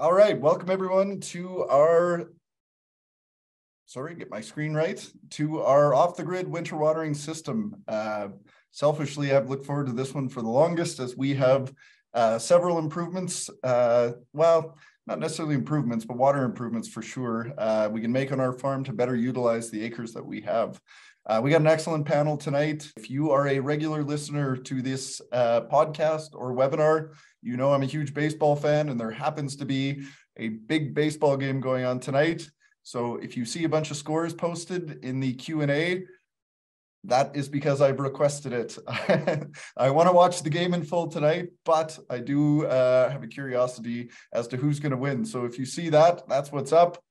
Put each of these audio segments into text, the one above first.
All right, welcome everyone to our, sorry, get my screen right, to our off the grid winter watering system. Uh, selfishly, I've looked forward to this one for the longest as we have uh, several improvements. Uh, well, not necessarily improvements, but water improvements for sure. Uh, we can make on our farm to better utilize the acres that we have. Uh, we got an excellent panel tonight. If you are a regular listener to this uh, podcast or webinar, you know I'm a huge baseball fan, and there happens to be a big baseball game going on tonight. So if you see a bunch of scores posted in the Q&A, that is because I've requested it. I want to watch the game in full tonight, but I do uh, have a curiosity as to who's going to win. So if you see that, that's what's up.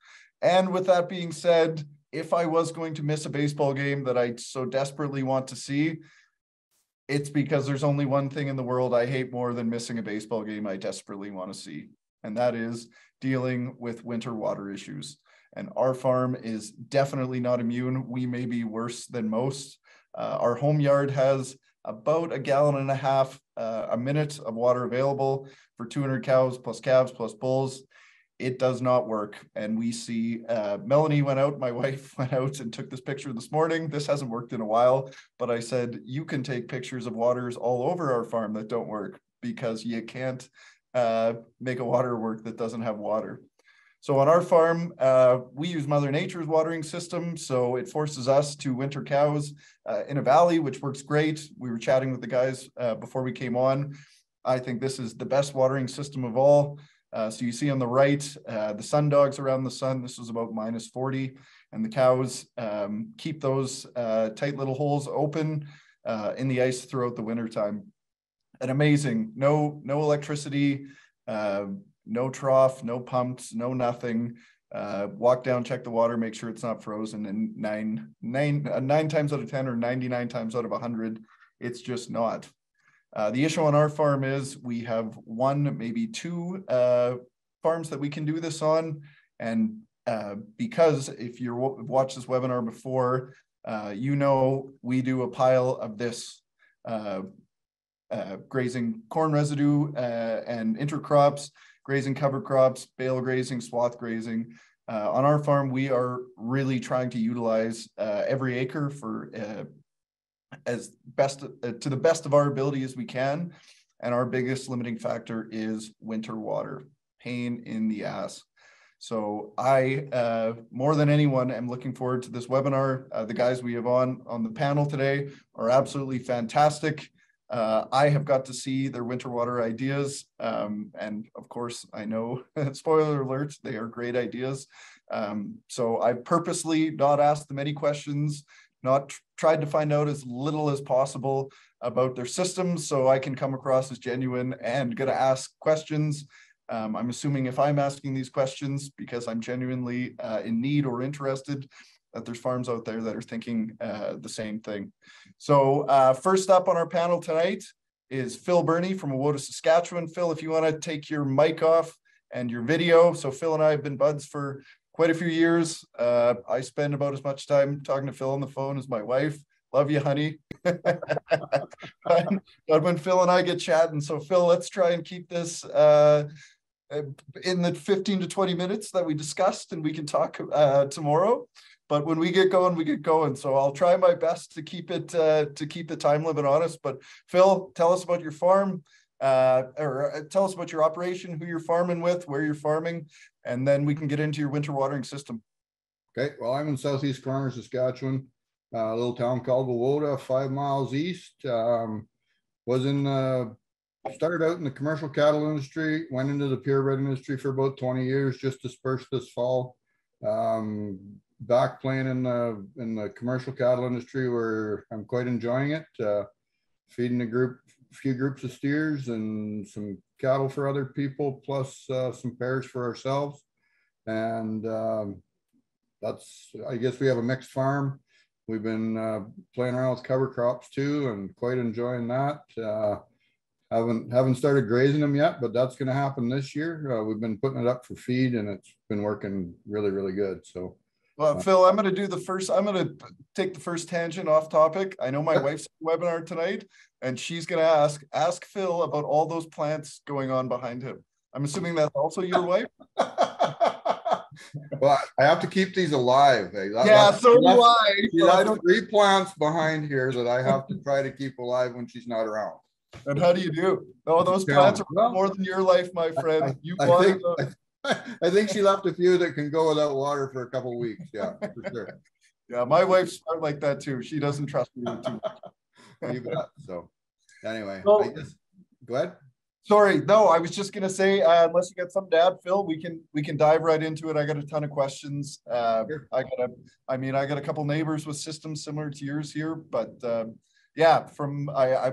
And with that being said, if I was going to miss a baseball game that I so desperately want to see, it's because there's only one thing in the world I hate more than missing a baseball game I desperately want to see, and that is dealing with winter water issues. And our farm is definitely not immune. We may be worse than most. Uh, our home yard has about a gallon and a half uh, a minute of water available for 200 cows plus calves plus bulls it does not work. And we see uh, Melanie went out, my wife went out and took this picture this morning. This hasn't worked in a while, but I said, you can take pictures of waters all over our farm that don't work because you can't uh, make a water work that doesn't have water. So on our farm, uh, we use Mother Nature's watering system. So it forces us to winter cows uh, in a valley, which works great. We were chatting with the guys uh, before we came on. I think this is the best watering system of all. Uh, so you see on the right, uh, the sun dogs around the sun, this was about minus 40, and the cows um, keep those uh, tight little holes open uh, in the ice throughout the winter time. And amazing, no, no electricity, uh, no trough, no pumps, no nothing. Uh, walk down, check the water, make sure it's not frozen, and nine, nine, nine times out of 10 or 99 times out of 100, it's just not. Uh, the issue on our farm is we have one, maybe two uh, farms that we can do this on. And uh, because if you've watched this webinar before, uh, you know we do a pile of this uh, grazing corn residue and intercrops, grazing cover crops, bale grazing, swath grazing. on our farm, we are really trying to utilize every acre for as best uh, to the best of our ability as we can. And our biggest limiting factor is winter water, pain in the ass. So I, uh, more than anyone, am looking forward to this webinar. Uh, the guys we have on on the panel today are absolutely fantastic. Uh, I have got to see their winter water ideas. Um, and of course, I know, spoiler alert, they are great ideas. Um, so I purposely not asked them any questions not tried to find out as little as possible about their systems so I can come across as genuine and gonna ask questions. Um, I'm assuming if I'm asking these questions because I'm genuinely uh, in need or interested, that there's farms out there that are thinking uh, the same thing. So uh, first up on our panel tonight is Phil Birnie from Wawota, Saskatchewan. Phil, if you wanna take your mic off and your video. So Phil and I have been buds for quite a few years. Uh, I spend about as much time talking to Phil on the phone as my wife. Love you, honey. but, when Phil and I get chatting, so Phil, let's try and keep this uh, in the 15 to 20 minutes that we discussed, and we can talk uh, tomorrow. But when we get going, we get going. So I'll try my best to keep it uh, to keep the time limit on us. But Phil, tell us about your farm uh, or uh, tell us about your operation, who you're farming with, where you're farming, and then we can get into your winter watering system. Okay, well, I'm in southeast corner, Saskatchewan, a little town called Wawota, five miles east. Um, was in, uh, started out in the commercial cattle industry, went into the purebred industry for about 20 years, just dispersed this fall. Um, back playing in the in the commercial cattle industry where I'm quite enjoying it. Uh, feeding a group few groups of steers and some cattle for other people, plus uh, some pairs for ourselves. And um, that's, I guess we have a mixed farm. We've been uh, playing around with cover crops too and quite enjoying that. Uh, haven't haven't started grazing them yet, but that's going to happen this year. Uh, we've been putting it up for feed and it's been working really, really good. So well, Phil, I'm going to do the first. I'm going to take the first tangent off topic. I know my wife's webinar tonight, and she's going to ask ask Phil about all those plants going on behind him. I'm assuming that's also your wife? Well, I have to keep these alive. eh? That- Yeah, so do I. She So I don't, three plants behind here that I have to try to keep alive when she's not around. and how do you do? Oh, those plants are well, more than your life, my I- friend. You I think, them. I think she left a few that can go without water for a couple weeks. Yeah, for sure. Yeah, my wife's smart like that too. She doesn't trust me too. You bet. So anyway, So- I just, go ahead. Sorry, no, I was just gonna say, uh, unless you got some dad, Phil, we can, we can dive right into it. I got a ton of questions. Uh, Sure. I got a, I mean, I got a couple neighbors with systems similar to yours here, but, um, yeah, from, I, I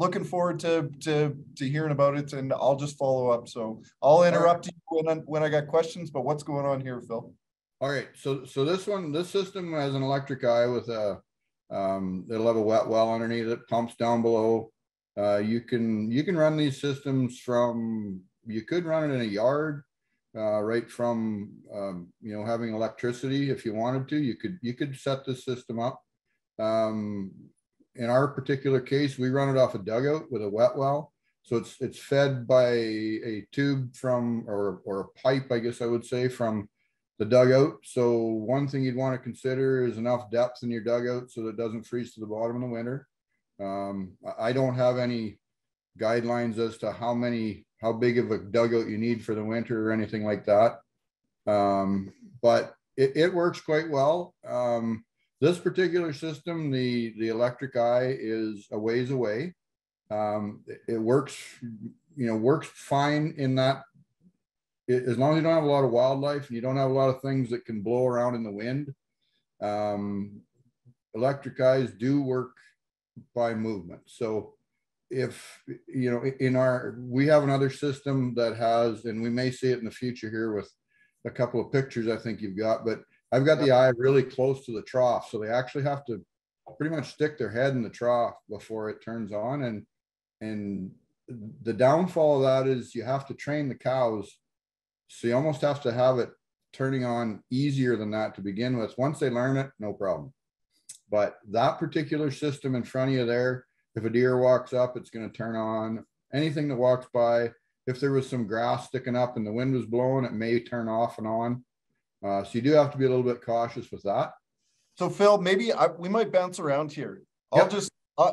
looking forward to, to, to hearing about it and I'll just follow up. So I'll interrupt you when, I- when I got questions, but what's going on here, Phil? All right, so, so this one, this system has an electric eye with a, um, it'll have a wet well underneath it, pumps down below. Uh, you can, you can run these systems from, you could run it in a yard. Uh, right from, um, you know, having electricity, if you wanted to, you could, you could set this system up. Um, in our particular case, we run it off a dugout with a wet well. So it's, it's fed by a tube from, or, or a pipe, I guess I would say, from the dugout. So one thing you'd want to consider is enough depth in your dugout so that it doesn't freeze to the bottom in the winter. Um, I- don't have any guidelines as to how many, how big of a dugout you need for the winter or anything like that. Um, but it, it works quite well. Um, this particular system, the, the electric eye is a ways away. Um, it, it works, you know, works fine in that a- as long as you don't have a lot of wildlife and you don't have a lot of things that can blow around in the wind, um, electric eyes do work by movement. So if, you know, in our, we have another system that has, and we may see it in the future here with a couple of pictures I think you've got, but I've got the eye really close to the trough. So they actually have to pretty much stick their head in the trough before it turns on. And, and the downfall of that is you have to train the cows so you almost have to have it turning on easier than that to begin with. Once they learn it, no problem. But that particular system in front of you there, if a deer walks up, it's going to turn on. Anything that walks by, if there was some grass sticking up and the wind was blowing, it may turn off and on. Uh, so you do have to be a little bit cautious with that. So Phil, maybe I, we might bounce around here. I'll Yep. just, uh,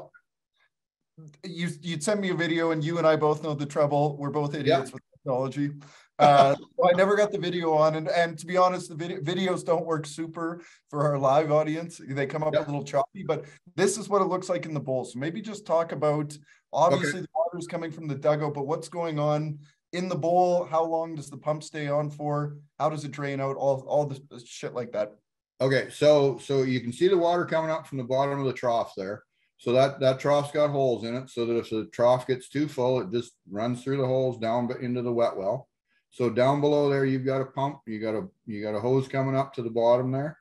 you, you'd send me a video and you and I both know the trouble. We're both idiots with technology. Uh, so I never got the video on and, and to be honest, the video, videos don't work super for our live audience. They come up Yep. a little choppy, but this is what it looks like in the bowl. So maybe just talk about, obviously the water is coming from the dugout, but what's going on in the bowl? How long does the pump stay on for? How does it drain out? All, all the shit like that. Okay, so so you can see the water coming up from the bottom of the trough there. So that that trough's got holes in it, so that if the trough gets too full, it just runs through the holes down into the wet well. So down below there, you've got a pump, you got a you got a hose coming up to the bottom there.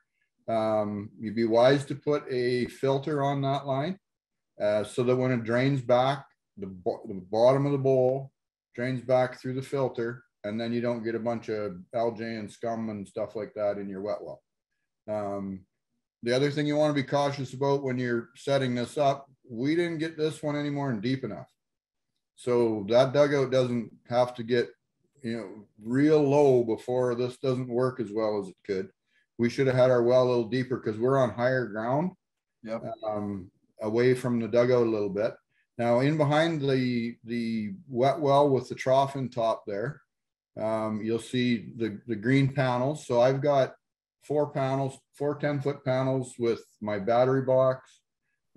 Um, you'd be wise to put a filter on that line, uh, so that when it drains back, the, bo- the bottom of the bowl drains back through the filter, and then you don't get a bunch of algae and scum and stuff like that in your wet well. Um, the other thing you want to be cautious about when you're setting this up, we didn't get this one anymore and deep enough. So that dugout doesn't have to get, you know, real low before this doesn't work as well as it could. We should have had our well a little deeper because we're on higher ground. Yep. Um, away from the dugout a little bit. Now in behind the, the wet well with the trough in top there, um, you'll see the, the green panels. So I've got four panels, four 10 foot panels with my battery box,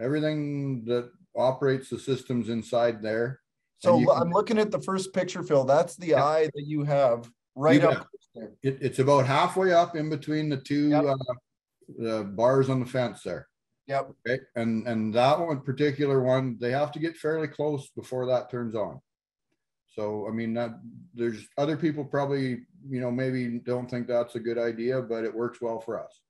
everything that operates the systems inside there. So And can- I'm looking at the first picture, Phil. That's the Yeah. eye that you have right You up. there. It, it's about halfway up in between the two, Yep. uh, the bars on the fence there. Yep. Okay, and, and that one particular one, they have to get fairly close before that turns on. So, I mean, that, there's other people probably, you know, maybe don't think that's a good idea, but it works well for us.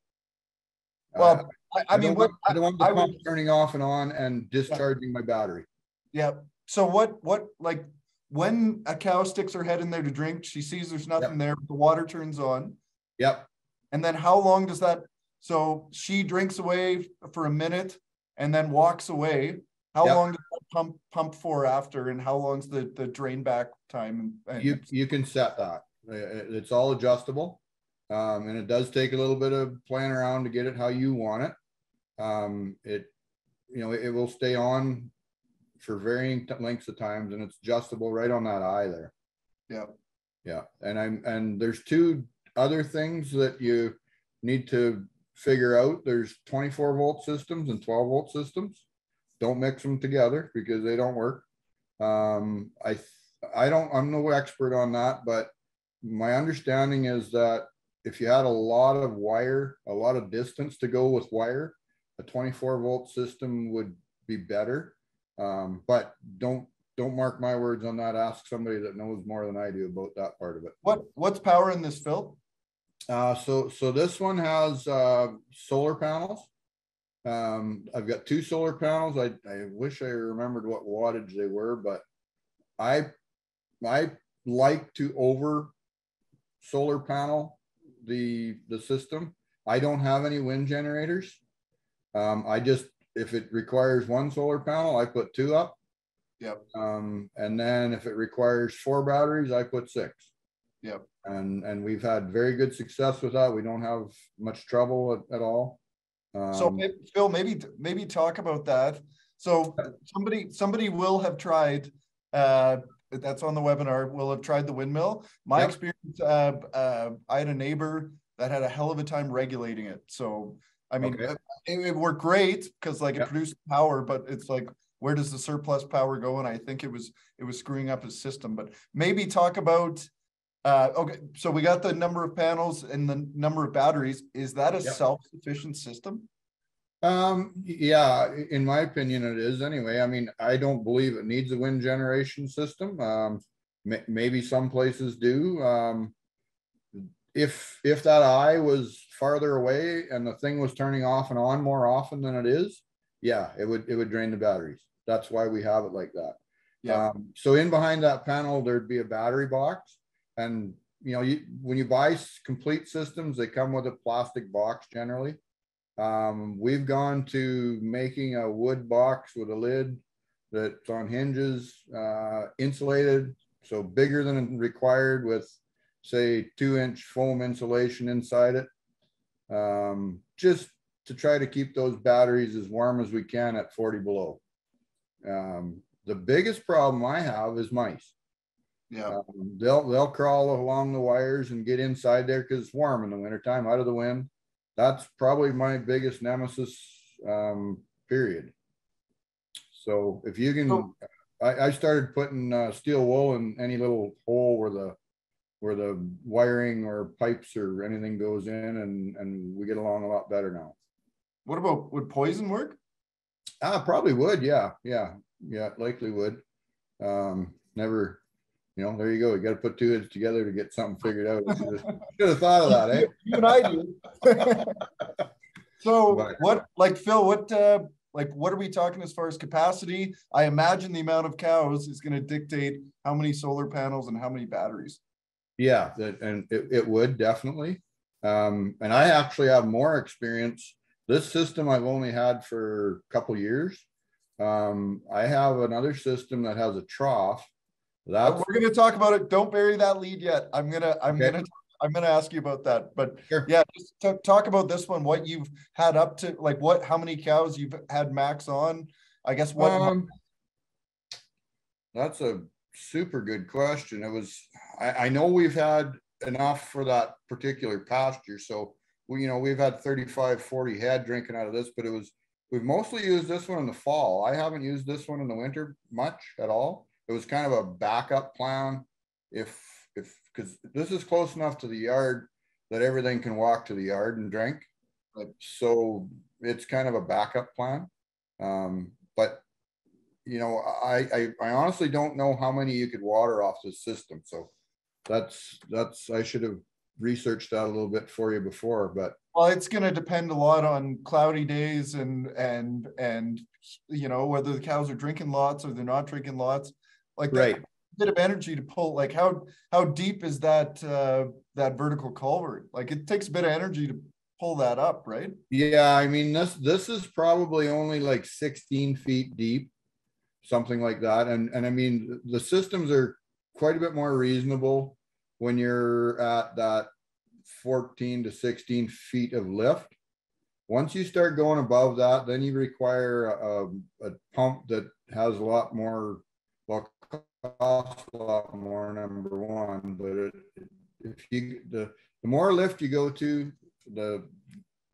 Uh, Well, I, I mean, what, I don't want the I would- turning off and on and discharging my battery. yeah. So what, what, like, when a cow sticks her head in there to drink, she sees there's nothing there, the water turns on. Yep, And then how long does that, so she drinks away for a minute and then walks away. How Yep. long does that pump, pump for after and how long's the, the drain back time? and- You, you can set that. It's all adjustable. Um, and it does take a little bit of playing around to get it how you want it. Um, it, you know, it will stay on for varying t- lengths of times and it's adjustable right on that eye there. Yeah, Yeah, and I'm, and there's two other things that you need to figure out. There's twenty-four volt systems and twelve volt systems. Don't mix them together because they don't work. Um, I, I don't, I'm no expert on that, but my understanding is that if you had a lot of wire, a lot of distance to go with wire, a twenty-four volt system would be better. Um, but don't, don't mark my words on that. Ask somebody that knows more than I do about that part of it. what, what's power in this, Phil? Uh, so, so this one has, uh, solar panels. Um, I've got two solar panels. I, I wish I remembered what wattage they were, but I, I like to over solar panel the, the system. I don't have any wind generators. Um, I just, if it requires one solar panel, I put two up. Yep. Um, and then if it requires four batteries, I put six. Yep. And, and we've had very good success with that. We don't have much trouble at, at all. So Um, may- Phil, maybe, maybe talk about that. So somebody, somebody will have tried, uh, that's on the webinar, will have tried the windmill. My Yep. experience, uh, uh, I had a neighbor that had a hell of a time regulating it. So, I mean, Okay. it, it worked great because like it produced power, but it's like, where does the surplus power go? And I think it was, it was screwing up his system, but maybe talk about, uh, okay, so we got the number of panels and the number of batteries. Is that a Yep. self-sufficient system? Um, yeah, in my opinion, it is anyway. I mean, I don't believe it needs a wind generation system. Um, may- maybe some places do. Um, if, if that eye was farther away and the thing was turning off and on more often than it is, yeah, it would, it would drain the batteries. That's why we have it like that. Yeah. Um, so in behind that panel, there'd be a battery box. And, you know, you, when you buy complete systems, they come with a plastic box generally. Um, we've gone to making a wood box with a lid that's on hinges, uh, insulated, so bigger than required with, say, two inch foam insulation inside it. Um, just to try to keep those batteries as warm as we can at forty below. Um, the biggest problem I have is mice. Yeah, Um, They'll, they'll crawl along the wires and get inside there because it's warm in the wintertime, out of the wind. That's probably my biggest nemesis, um, period. So if you can, So- I, I started putting, uh, steel wool in any little hole where the, where the wiring or pipes or anything goes in and, and we get along a lot better now. what about, would poison work? Ah, probably would, yeah, yeah, yeah, likely would. Um, never, you know, there you go. You gotta put two heads together to get something figured out. Should have thought of that, eh? You and I do. So But- what, like Phil, what, uh, like, what are we talking as far as capacity? I imagine the amount of cows is gonna dictate how many solar panels and how many batteries. Yeah, that, and it, it would definitely. Um, and I actually have more experience. This system I've only had for a couple years. Um, I have another system that has a trough. That's, We're gonna talk about it. Don't bury that lead yet. I'm gonna, I'm Okay. gonna, I'm gonna ask you about that, but Sure. yeah, just ta- talk about this one, what you've had up to, like what, how many cows you've had max on? I guess what, um, that's a super good question. It was, I, I know we've had enough for that particular pasture, so we, you know, we've had 35, 40 head drinking out of this, but it was, we've mostly used this one in the fall. I haven't used this one in the winter much at all. It was kind of a backup plan. If, if, because this is close enough to the yard that everything can walk to the yard and drink. So it's kind of a backup plan. Um, but you know, I, I, I honestly don't know how many you could water off this system, so that's, that's, I should have researched that a little bit for you before, but well, it's gonna depend a lot on cloudy days and, and, and, you know, whether the cows are drinking lots or they're not drinking lots. Like that Right. bit of energy to pull, like how, how deep is that, uh, that vertical culvert? Like it takes a bit of energy to pull that up, right? yeah, I mean, this, this is probably only like sixteen feet deep. something like that. And, and I mean, the systems are quite a bit more reasonable when you're at that 14 to 16 feet of lift. Once you start going above that, then you require a, a pump that has a lot more, well, costs a lot more, number one, but it, if you, the, the more lift you go to, the,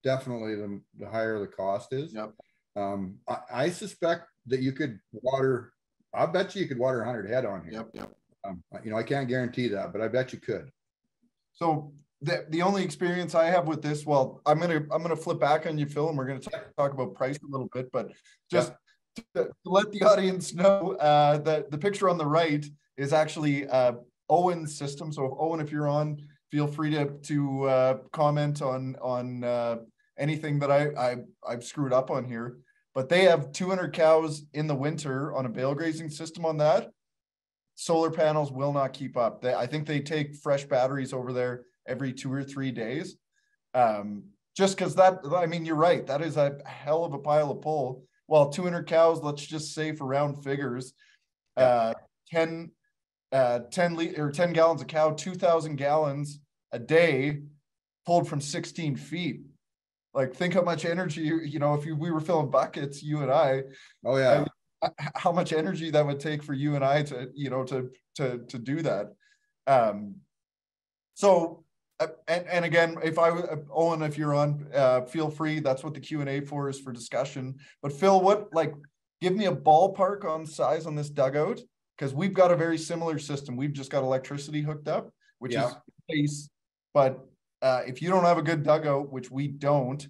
definitely the, the higher the cost is. Yep. Um, I, I suspect that you could water, I bet you you could water hundred head on here. Yep, yep. Um, you know, I can't guarantee that, but I bet you could. So the, the only experience I have with this, well, I'm gonna, I'm gonna flip back on you, Phil, and we're gonna talk, talk about price a little bit, but just to, to let the audience know, uh, that the picture on the right is actually, uh, Owen's system. So Owen, if you're on, feel free to, to, uh, comment on, on, uh, anything that I, I, I've screwed up on here. But they have two hundred cows in the winter on a bale grazing system on that. Solar panels will not keep up. They, I think they take fresh batteries over there every two or three days. Um, just because that, I mean, you're right. That is a hell of a pile of pull. Well, 200 cows, let's just say for round figures, uh, 10, uh, 10 liter or 10 gallons a cow, 2000 gallons a day pulled from 16 feet. Like, think how much energy, you, know, if you, we were filling buckets, you and I, Oh, yeah. h- how much energy that would take for you and I to, you know, to, to, to do that. Um, so, and, and again, if I uh, Owen, if you're on, uh, feel free, that's what the Q and A for is for discussion. But Phil, what, like, give me a ballpark on size on this dugout? Cause we've got a very similar system. We've just got electricity hooked up, which is Yeah. nice. But, uh, if you don't have a good dugout, which we don't,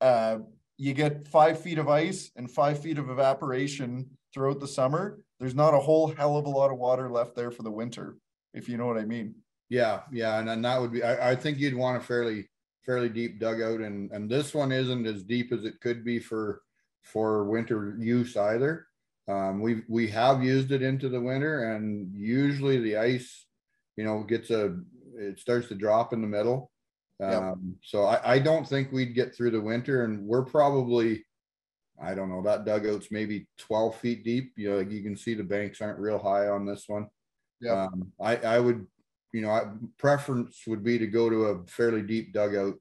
uh, you get five feet of ice and five feet of evaporation throughout the summer. There's not a whole hell of a lot of water left there for the winter, if you know what I mean. Yeah, yeah, and then that would be, I, I think you'd want a fairly, fairly deep dugout and, and this one isn't as deep as it could be for, for winter use either. Um, we, we have used it into the winter and usually the ice, you know, gets a, it starts to drop in the middle. Yep. Um, so I, I don't think we'd get through the winter and we're probably, I don't know, that dugout's maybe twelve feet deep. You know, like you can see the banks aren't real high on this one. Yeah, Um, I, I would, you know, I, preference would be to go to a fairly deep dugout.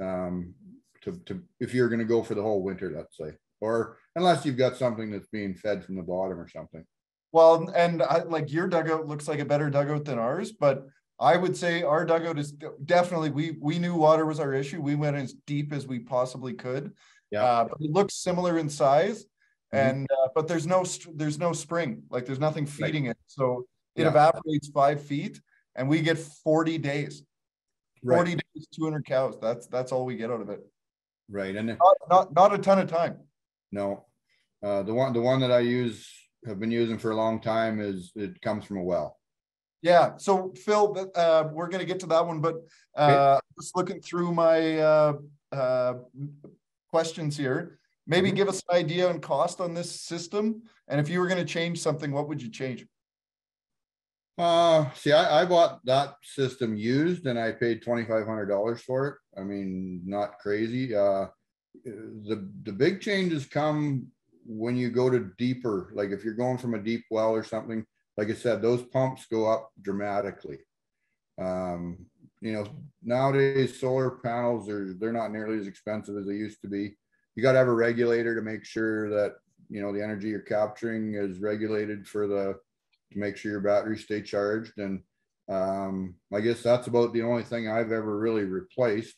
Um, to, to, if you're gonna go for the whole winter, let's say, or unless you've got something that's being fed from the bottom or something. Well, and I like your dugout looks like a better dugout than ours, but I would say our dugout is definitely, we, we knew water was our issue. We went as deep as we possibly could. Yeah. Uh, but it looks similar in size Mhm. and, uh, but there's no, there's no spring, like there's nothing feeding it. So it Yeah. evaporates five feet and we get forty days. Right, Forty days, two hundred cows. That's, that's all we get out of it. right, and Not, not, not a ton of time. no, uh, the one, the one that I use, have been using for a long time is, it comes from a well. Yeah, so Phil, uh, we're gonna get to that one, but, uh, just looking through my, uh, uh, questions here. Maybe Mhm. give us an idea on cost on this system, and if you were gonna change something, what would you change? Uh, see, I, I bought that system used and I paid twenty-five hundred dollars for it. I mean, not crazy. Uh, the, the big changes come when you go to deeper, like if you're going from a deep well or something, like I said, those pumps go up dramatically. Um, you know, nowadays solar panels are, they're not nearly as expensive as they used to be. You gotta have a regulator to make sure that, you know, the energy you're capturing is regulated for the, to make sure your batteries stay charged and um, I guess that's about the only thing I've ever really replaced.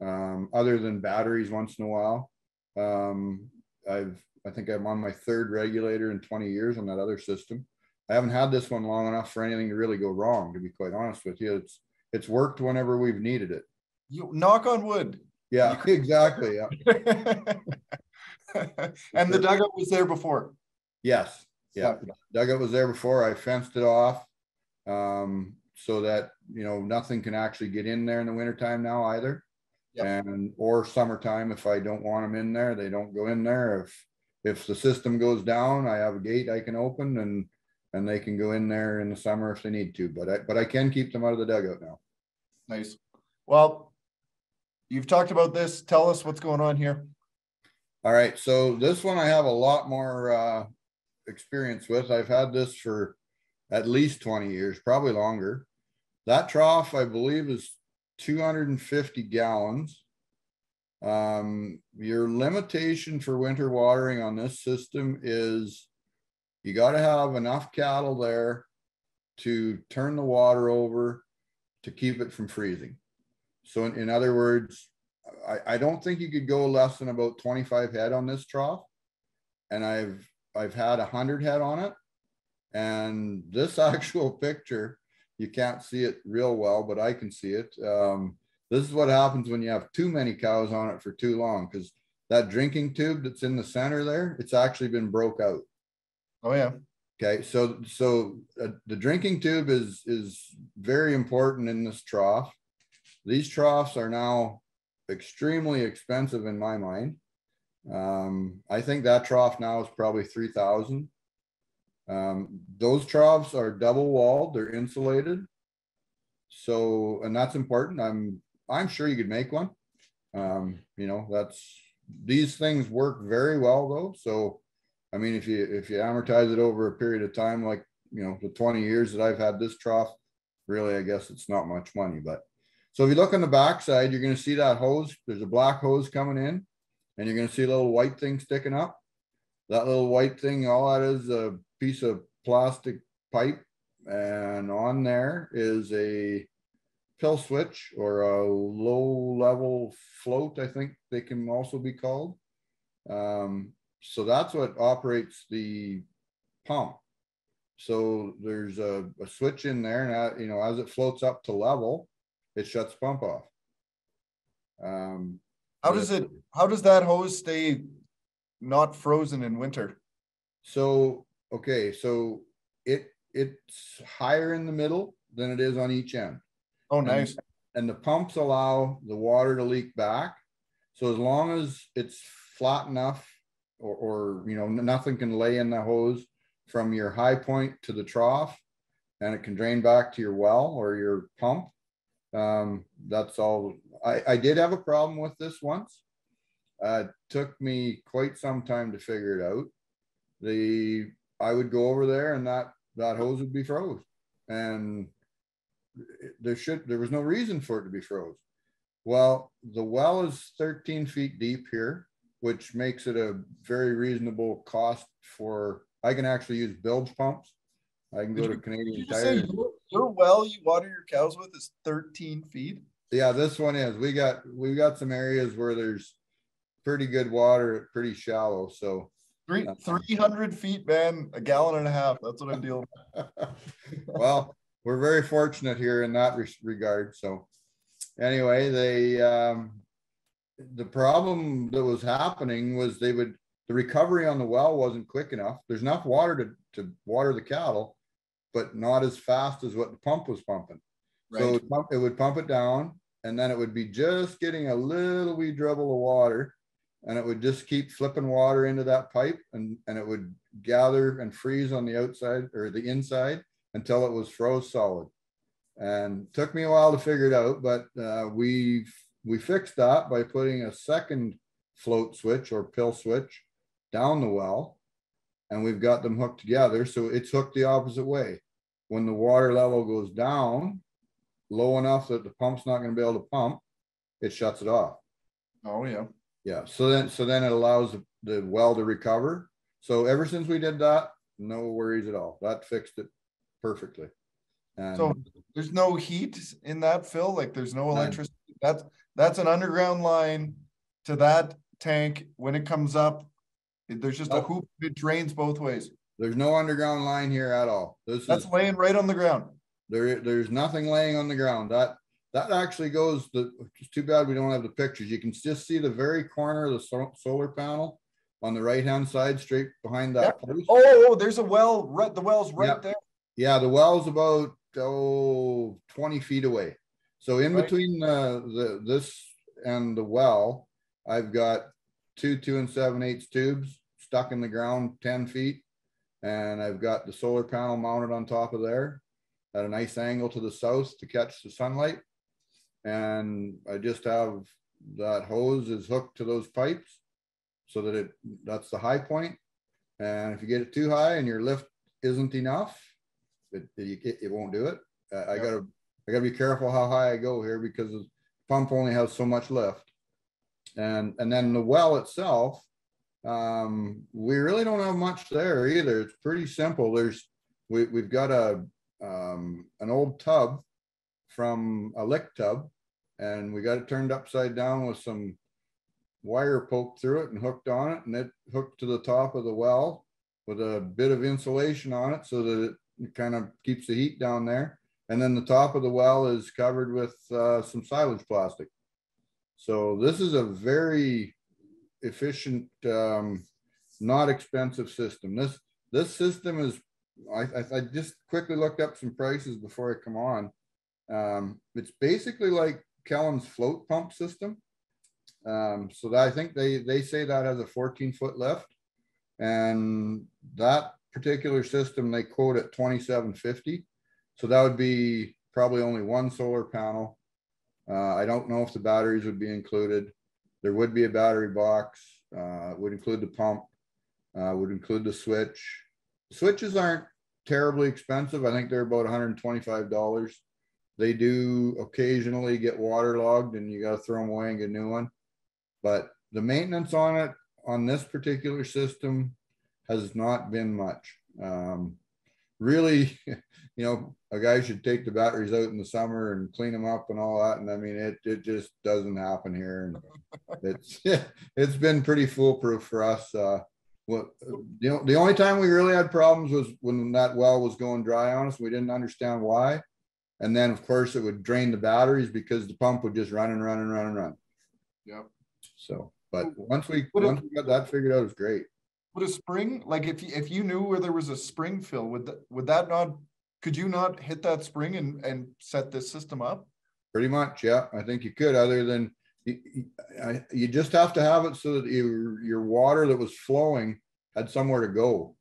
Um, other than batteries once in a while. Um, I've, I think I'm on my third regulator in twenty years on that other system. I haven't had this one long enough for anything to really go wrong, to be quite honest with you. It's, it's worked whenever we've needed it. You, knock on wood. Yeah, exactly. Yeah. And the dugout was there before. Yes, yeah. Dugout was there before. I fenced it off. Um, so that, you know, nothing can actually get in there in the wintertime now either. Yep. And, or summertime, if I don't want them in there, they don't go in there. If, if the system goes down, I have a gate I can open and, and they can go in there in the summer if they need to, but I, but I can keep them out of the dugout now. Nice. Well, you've talked about this. Tell us what's going on here. All right, so this one I have a lot more uh experience with. I've had this for at least twenty years, probably longer. That trough, I believe, is two hundred and fifty gallons. Um, your limitation for winter watering on this system is you gotta have enough cattle there to turn the water over to keep it from freezing. So in, in other words, I, I don't think you could go less than about twenty-five head on this trough. And I've, I've had a hundred head on it. And this actual picture, you can't see it real well, but I can see it. Um, this is what happens when you have too many cows on it for too long, because that drinking tube that's in the center there, it's actually been broke out. Oh, yeah. Okay, so so uh, the drinking tube is is very important in this trough. These troughs are now extremely expensive in my mind. Um, I think that trough now is probably three thousand. Um, those troughs are double walled, they're insulated. So, and that's important. I'm I'm sure you could make one. Um, you know, that's these things work very well though. So I mean, if you if you amortize it over a period of time, like you know, the 20 years that I've had this trough, really, I guess it's not much money. But so if you look on the backside, you're going to see that hose. There's a black hose coming in, and you're going to see a little white thing sticking up. That little white thing, all that is a piece of plastic pipe, and on there is a pill switch or a low level float. I think they can also be called. Um, so that's what operates the pump. So there's a, a switch in there and, uh, you know, as it floats up to level, it shuts pump off. Um, How does it, how does that hose stay not frozen in winter? so, okay, so it, it's higher in the middle than it is on each end. Oh, And- nice. And the pumps allow the water to leak back. So as long as it's flat enough or, or, you know, nothing can lay in the hose from your high point to the trough and it can drain back to your well or your pump. Um, that's all. I, I did have a problem with this once. Uh, it took me quite some time to figure it out. The, I would go over there and that, that hose would be froze. And there should, there was no reason for it to be froze. Well, the well is thirteen feet deep here, which makes it a very reasonable cost for, I can actually use bilge pumps. I can go Did to you- Did Canadian you say Tire. your, your well you water your cows with is thirteen feet? Yeah, this one is, we got, we got some areas where there's pretty good water, pretty shallow, so. Three, three hundred feet, man, a gallon and a half. That's what I'm dealing with. Well, we're very fortunate here in that res- regard, so. Anyway, they, um, the problem that was happening was they would, the recovery on the well wasn't quick enough. There's enough water to, to water the cattle, but not as fast as what the pump was pumping. So it would pump- it would pump it down and then it would be just getting a little wee dribble of water. And it would just keep flipping water into that pipe and, and it would gather and freeze on the outside or the inside until it was froze solid. And took me a while to figure it out, but uh, we, we fixed that by putting a second float switch or pill switch down the well. And we've got them hooked together, so it's hooked the opposite way. When the water level goes down, low enough that the pump's not gonna be able to pump, it shuts it off. Oh, yeah. Yeah, so then, so then it allows the- well to recover. So ever since we did that, no worries at all. That fixed it perfectly. So there's no heat in that, Phil? Like there's no electricity? That's, that's an underground line to that tank. When it comes up, there's just a hoop, it drains both ways. there's no underground line here at all. This That's is, laying right on the ground. there, there's nothing laying on the ground. That, that actually goes, the, it's too bad we don't have the pictures. You can just see the very corner of the solar panel on the right-hand side, straight behind that post. Oh, oh, oh, there's a well, right, the well's right Yep. there. Yeah, the well's about, oh, 20 feet away. So in Right. between the, the, this and the well, I've got two, two and seven eighths tubes stuck in the ground ten feet. And I've got the solar panel mounted on top of there at a nice angle to the south to catch the sunlight. And I just have that hose is hooked to those pipes so that it, that's the high point. And if you get it too high and your lift isn't enough, it, it, it won't do it. Uh, I gotta, I gotta be careful how high I go here because the pump only has so much lift. And, and then the well itself, um, we really don't have much there either. It's pretty simple. There's, we, we've got a, um, an old tub from a lick tub and we got it turned upside down with some wire poked through it and hooked on it and it hooked to the top of the well with a bit of insulation on it so that it kind of keeps the heat down there. And then the top of the well is covered with uh, some silage plastic. So this is a very efficient, um, not expensive system. This this system is. I, I, I just quickly looked up some prices before I come on. Um, it's basically like Kelln's float pump system. Um, so I think they they say that has a 14 foot lift, and that particular system they quote at 2750. So that would be probably only one solar panel. Uh, I don't know if the batteries would be included. There would be a battery box. Uh, would include the pump. Uh, would include the switch. Switches aren't terribly expensive. I think they're about $125. They do occasionally get waterlogged and you got to throw them away and get a new one. But the maintenance on it on this particular system has not been much. Um, really, you know, a guy should take the batteries out in the summer and clean them up and all that. And I mean, it it just doesn't happen here. And it's it's been pretty foolproof for us. Uh, what you know, the only time we really had problems was when that well was going dry on us. We didn't understand why. And then of course it would drain the batteries because the pump would just run and run and run and run. Yep. So, but once we once we got that figured out, it's great. Would a spring, like if you, if you knew where there was a spring Phil, would that, would that not, could you not hit that spring and, and set this system up? Pretty much, yeah. I think you could, other than you, you- I- you just have to have it so that your your water that was flowing had somewhere to go.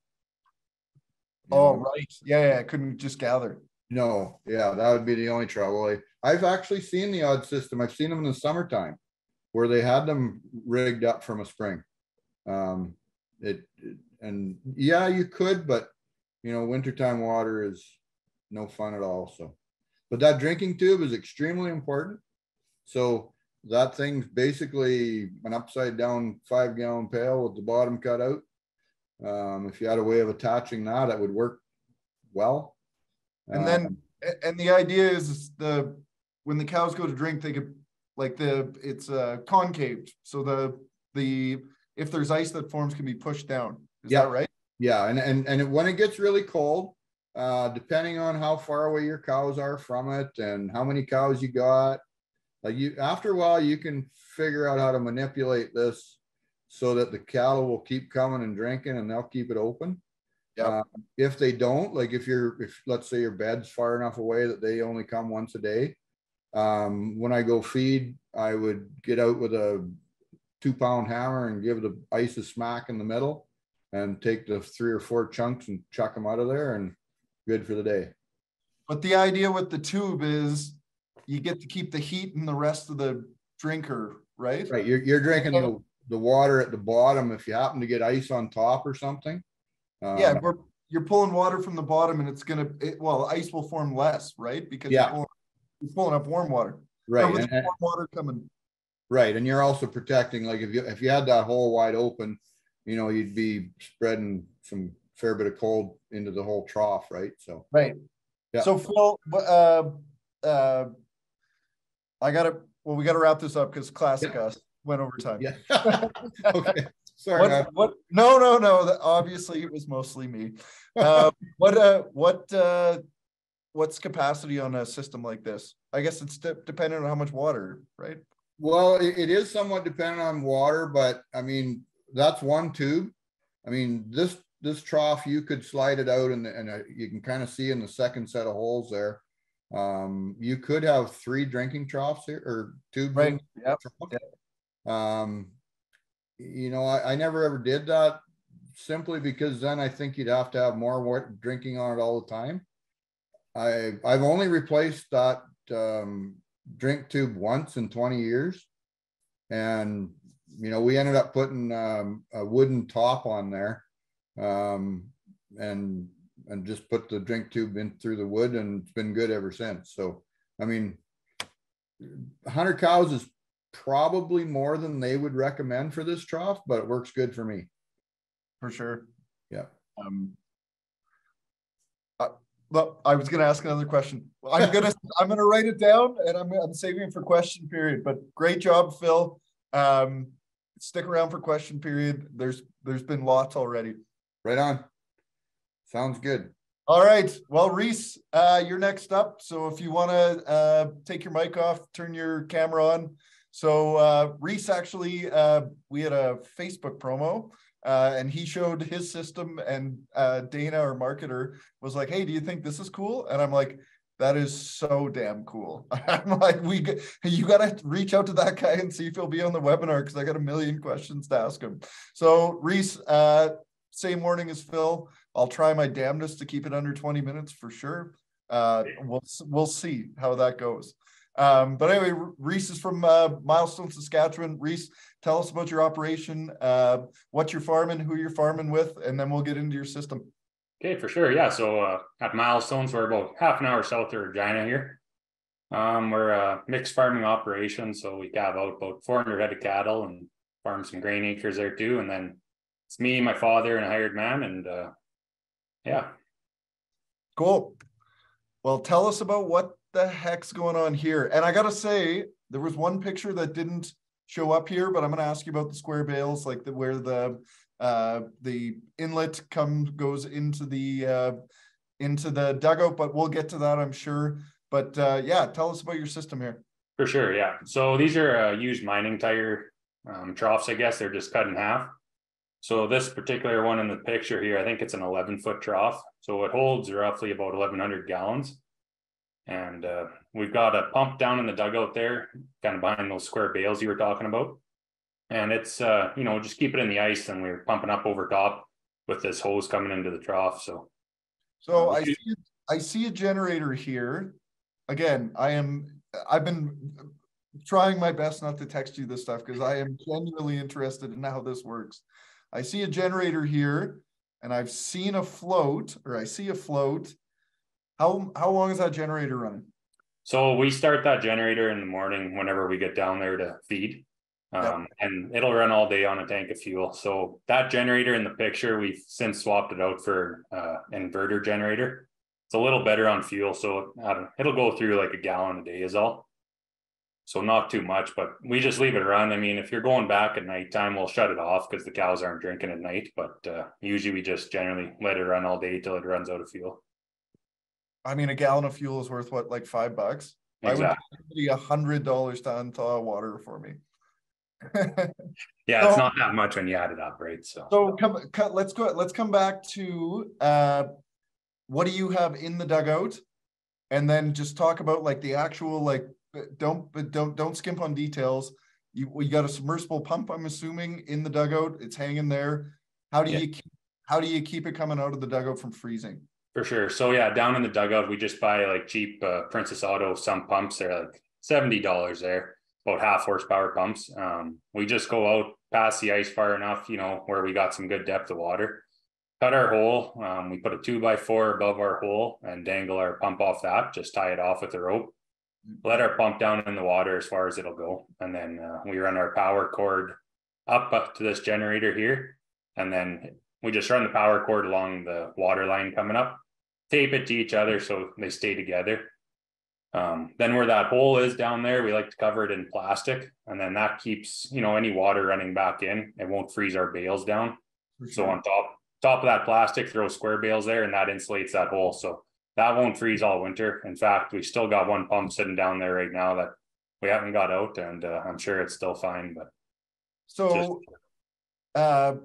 You Oh, know? right. Yeah, yeah, I couldn't just gather. No, yeah, that would be the only trouble. I, I've actually seen the odd system. I've seen them in the summertime where they had them rigged up from a spring. Um, it, it- and yeah, you could, but you know, wintertime water is no fun at all. So, but that drinking tube is extremely important. So that thing's basically an upside down five gallon pail with the bottom cut out. Um, if you had a way of attaching that, it would work well. And then, Um, and the idea is the, when the cows go to drink, they could, like the, it's uh concave, so the, the, if there's ice that forms can be pushed down. Is Yeah. that right? Yeah, and and and when it gets really cold, uh, depending on how far away your cows are from it and how many cows you got, like you after a while you can figure out how to manipulate this so that the cattle will keep coming and drinking and they'll keep it open. Yep. Uh, if they don't, like if you're if let's say your bed's far enough away that they only come once a day, um, when I go feed, I would get out with a two pound hammer and give the ice a smack in the middle and take the three or four chunks and chuck them out of there and good for the day. But the idea with the tube is you get to keep the heat and the rest of the drinker, right? Right, you're, you're drinking the, the water at the bottom. If you happen to get ice on top or something. Yeah, um, we're, you're pulling water from the bottom and it's gonna, it, well, ice will form less, right? Because you're Yeah. pulling, you're pulling up warm water. Right, and- warm Water coming, right, and you're also protecting, like if you, if you had that hole wide open, you know, you'd be spreading some fair bit of cold into the whole trough, right? So, right? Yeah. So Phil, uh, uh, I gotta, well, we gotta wrap this up because classic Yeah. us went over time. yeah. Okay, sorry. What, what, no, no, no, that obviously it was mostly me. Uh, what, uh, what, uh, what's capacity on a system like this? I guess it's de- dependent on how much water, right? Well, it, it is somewhat dependent on water, but I mean, that's one tube. I mean, this, this trough, you could slide it out and, and uh, you can kind of see in the second set of holes there. Um, you could have three drinking troughs here or tubes. in Right, yep, trough. Um, you know, I, I never ever did that simply because then I think you'd have to have more water drinking on it all the time. I, I've only replaced that, um, drink tube once in twenty years. And, you know, we ended up putting, um, a wooden top on there. Um, and, and just put the drink tube in through the wood and it's been good ever since. So, I mean, hundred cows is probably more than they would recommend for this trough, but it works good for me. For sure. Yeah. Um. Uh, well, I was gonna ask another question. I'm gonna, I'm gonna write it down and I'm, I'm saving for question period, but great job, Phil. Um, stick around for question period. There's, there's been lots already. Right on. Sounds good. All right, well, Rhys, uh, you're next up. So if you wanna, uh, take your mic off, turn your camera on. So, uh, Rhys actually, uh, we had a Facebook promo. Uh, and he showed his system and, uh, Dana, our marketer, was like, hey, do you think this is cool? And I'm like, that is so damn cool. I'm like, we, you gotta reach out to that guy and see if he'll be on the webinar, because I got a million questions to ask him. So Rhys, uh, same morning as Phil, I'll try my damnedest to keep it under twenty minutes for sure. Uh, we'll, we'll see how that goes. Um, but anyway, Rhys is from, uh, Milestone, Saskatchewan. Rhys, tell us about your operation, uh, what you're farming, who you're farming with, and then we'll get into your system. Okay, for sure. Yeah. So uh, at Milestones, we're about half an hour south of Regina here. Um, we're a mixed farming operation, so we have out about 400 head of cattle and farm some grain acres there too. And then it's me, my father, and a hired man, and uh, yeah. Cool. Well, tell us about what the heck's going on here. And I gotta say, there was one picture that didn't show up here, but I'm gonna ask you about the square bales, like the where the uh the inlet comes goes into the uh into the dugout, but we'll get to that, I'm sure. But uh yeah, tell us about your system here. For sure, yeah. So these are uh, used mining tire um, troughs, I guess. They're just cut in half. So this particular one in the picture here, I think it's an 11 foot trough. So it holds roughly about 1100 gallons. And uh, we've got a pump down in the dugout there, kind of behind those square bales you were talking about. And it's, uh, you know, just keep it in the ice and we're pumping up over top with this hose coming into the trough. So So I see, I see a generator here. Again, I am, I've been trying my best not to text you this stuff because I am genuinely interested in how this works. I see a generator here and I've seen a float or I see a float. How, how long is that generator running? So we start that generator in the morning whenever we get down there to feed. Um, and it'll run all day on a tank of fuel. So that generator in the picture, we've since swapped it out for uh inverter generator. It's a little better on fuel, so I don't, it'll go through like a gallon a day is all. So not too much, but we just leave it run. I mean, if you're going back at nighttime, we'll shut it off because the cows aren't drinking at night, but uh usually we just generally let it run all day till it runs out of fuel. I mean, a gallon of fuel is worth what, like five bucks? Exactly. I would pay a hundred dollars to unthaw water for me. Yeah, it's not that much when you add it up, right? So. So come, come, let's go, let's come back to, uh, what do you have in the dugout? And then just talk about like the actual, like, uh, don't, but don't, don't skimp on details. You, we got a submersible pump, I'm assuming, in the dugout, it's hanging there. How do Yeah. you, keep- how do you keep it coming out of the dugout from freezing? For sure. So yeah, down in the dugout, we just buy like cheap uh, Princess Auto sump pumps. They're like seventy dollars there, about half horsepower pumps. Um, we just go out past the ice far enough, you know, where we got some good depth of water. Cut our hole. Um, we put a two by four above our hole and dangle our pump off that. Just tie it off with a rope. Let our pump down in the water as far as it'll go, and then uh, we run our power cord up, up to this generator here, and then we just run the power cord along the water line coming up tape it to each other so they stay together. Um, then where that hole is down there, we like to cover it in plastic and then that keeps, you know, any water running back in. It won't freeze our bales down. So on top, top of that plastic, throw square bales there and that insulates that hole. So that won't freeze all winter. In fact, we still got one pump sitting down there right now that we haven't got out and uh, I'm sure it's still fine, but So, uh,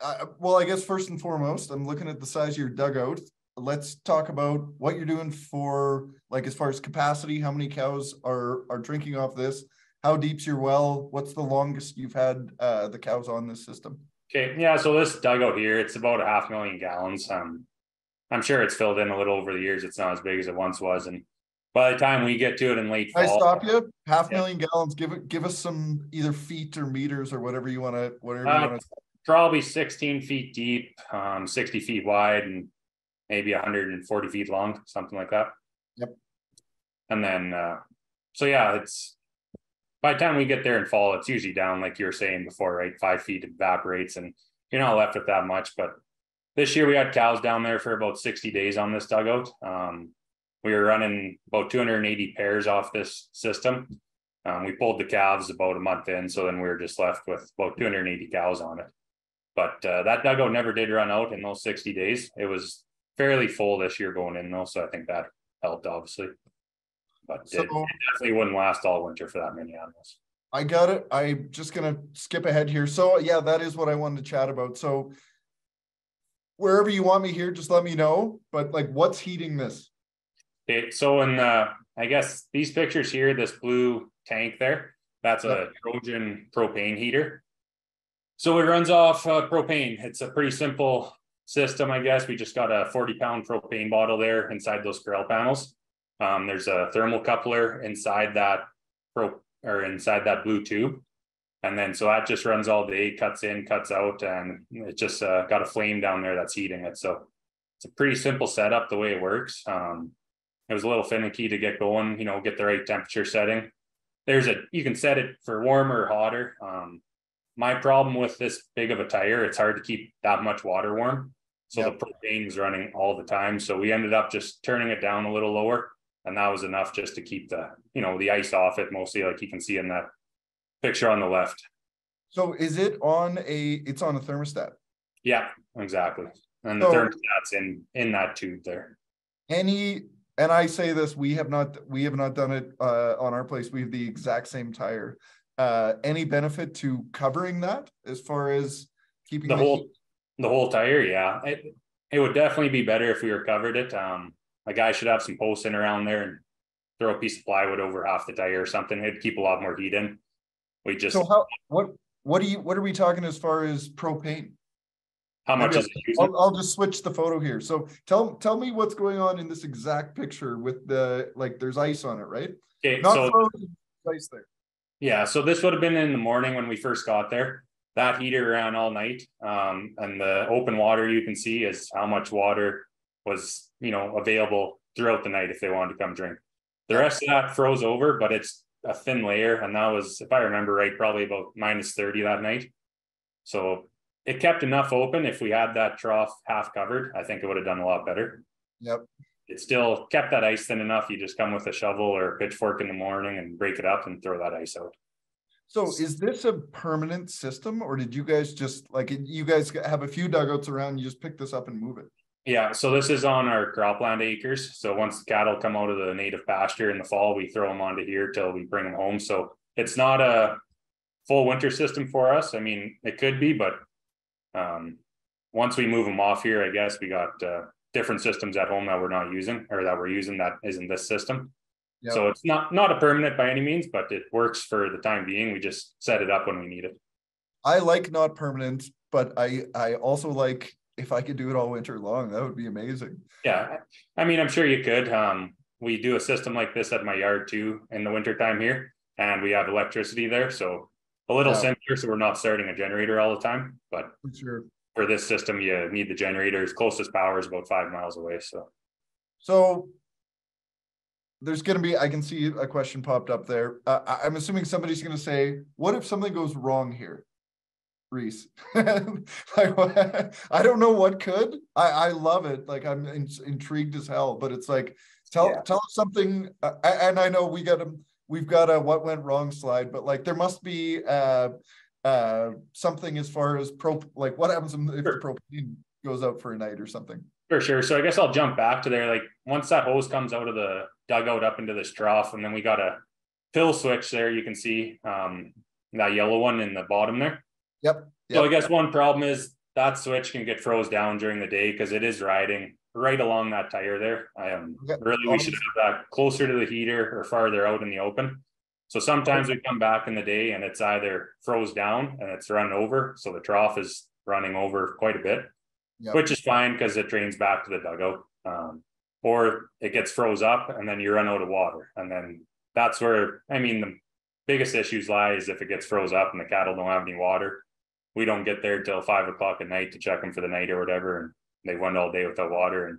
uh, well, I guess first and foremost, I'm looking at the size of your dugout. Let's talk about what you're doing for, like, as far as capacity, how many cows are, are drinking off this? How deep's your well? What's the longest you've had, uh, the cows on this system? Okay, yeah, so this dugout here, it's about a half million gallons. Um, I'm sure it's filled in a little over the years. It's not as big as it once was, and by the time we get to it in late Can I stop you? Half Yeah. million gallons, give it, give us some either feet or meters or whatever you wanna, whatever you Uh, wanna. probably sixteen feet deep, um, sixty feet wide and maybe hundred and forty feet long, something like that. Yep. And then, uh, so yeah, it's by the time we get there in fall, it's usually down, like you were saying before, right? Five feet evaporates and you're not left with that much, but this year we had cows down there for about sixty days on this dugout. Um, we were running about two hundred and eighty pairs off this system. Um, we pulled the calves about a month in, so then we were just left with about two hundred and eighty cows on it. But uh, that dugout never did run out in those sixty days. It was fairly full this year going in though, so I think that helped obviously. But it, So- it definitely wouldn't last all winter for that many animals. I got it. I'm just gonna skip ahead here. So yeah, that is what I wanted to chat about. So wherever you want me here, just let me know. But like, what's heating this? Okay, so in uh, I guess these pictures here, this blue tank there, that's a Trojan propane heater. So it runs off uh, propane. It's a pretty simple system, I guess. We just got a 40 pound propane bottle there inside those grill panels. Um, there's a thermal coupler inside that pro or inside that blue tube. And then so that just runs all day, cuts in, cuts out, and it just uh, got a flame down there that's heating it. So it's a pretty simple setup the way it works. Um, it was a little finicky to get going, you know, get the right temperature setting. There's a you can set it for warmer or hotter. Um, my problem with this big of a tire, it's hard to keep that much water warm. So Yep. the propane is running all the time. So we ended up just turning it down a little lower. And that was enough just to keep the, you know, the ice off it mostly like you can see in that picture on the left. So is it on a? It's on a thermostat. Yeah, exactly. And the thermostat's in in that tube there. Any, and I say this, we have not, we have not done it uh on our place. We have the exact same tire. Uh, any benefit to covering that as far as keeping the the whole heat? The whole tire yeah it, it would definitely be better if we recovered it um a guy should have some posts in around there and throw a piece of plywood over half the tire or something it'd keep a lot more heat in we just So how, what, what do you, what are we talking as far as propane? how much is it? I'll, I'll just switch the photo here. So tell, tell me what's going on in this exact picture with the, like, there's ice on it, right? okay Not so frozen, ice there. yeah so this would have been in the morning when we first got there that heater ran all night um and the open water you can see is how much water was you know available throughout the night if they wanted to come drink. The rest of that froze over but it's a thin layer and that was if i remember right probably about minus 30 that night. So it kept enough open. If we had that trough half covered i think it would have done a lot better. Yep. it still kept that ice thin enough. You just come with a shovel or a pitchfork in the morning and break it up and throw that ice out So is this a permanent system or did you guys just like, you guys have a few dugouts around, you just pick this up and move it? Yeah, so this is on our cropland acres. So once the cattle come out of the native pasture in the fall, we throw them onto here till we bring them home. So it's not a full winter system for us. I mean, it could be, but um, once we move them off here, I guess we got uh, different systems at home that we're not using or that we're using that isn't this system. Yep. So it's not not a permanent by any means, but it works for the time being. We just set it up when we need it. I like not permanent, but I, I also like, if I could do it all winter long, that would be amazing. Yeah, I mean, I'm sure you could. Um, we do a system like this at my yard too in the winter time here, and we have electricity there, so a little Yeah. simpler. So we're not starting a generator all the time, but For sure. for this system, you need the generators. Closest power is about five miles away. So So there's gonna be, I can see a question popped up there. Uh, I'm assuming somebody's gonna say, what if something goes wrong here? Rhys, like, what- I don't know what could. I, I love it. Like I'm in- intrigued as hell, but it's like, tell, Yeah. tell us something. Uh, and I know we got a, we've got a what went wrong slide, but like there must be uh, uh, something as far as pro, like what happens if the propane goes out for a night or something? For sure. So I guess I'll jump back to there. Like once that hose comes out of the dugout up into this trough, and then we got a fill switch there. You can see um, that yellow one in the bottom there. Yep. So I guess one problem is that switch can get froze down during the day because it is riding right along that tire there. I am Okay. really we should have that closer to the heater or farther out in the open. So sometimes we come back in the day and it's either froze down and it's run over, so the trough is running over quite a bit, Yep. which is fine because it drains back to the dugout. Um, or it gets froze up and then you run out of water, and then that's where I mean the biggest issues lie is if it gets froze up and the cattle don't have any water we don't get there till five o'clock at night to check them for the night or whatever, and they went all day without water. And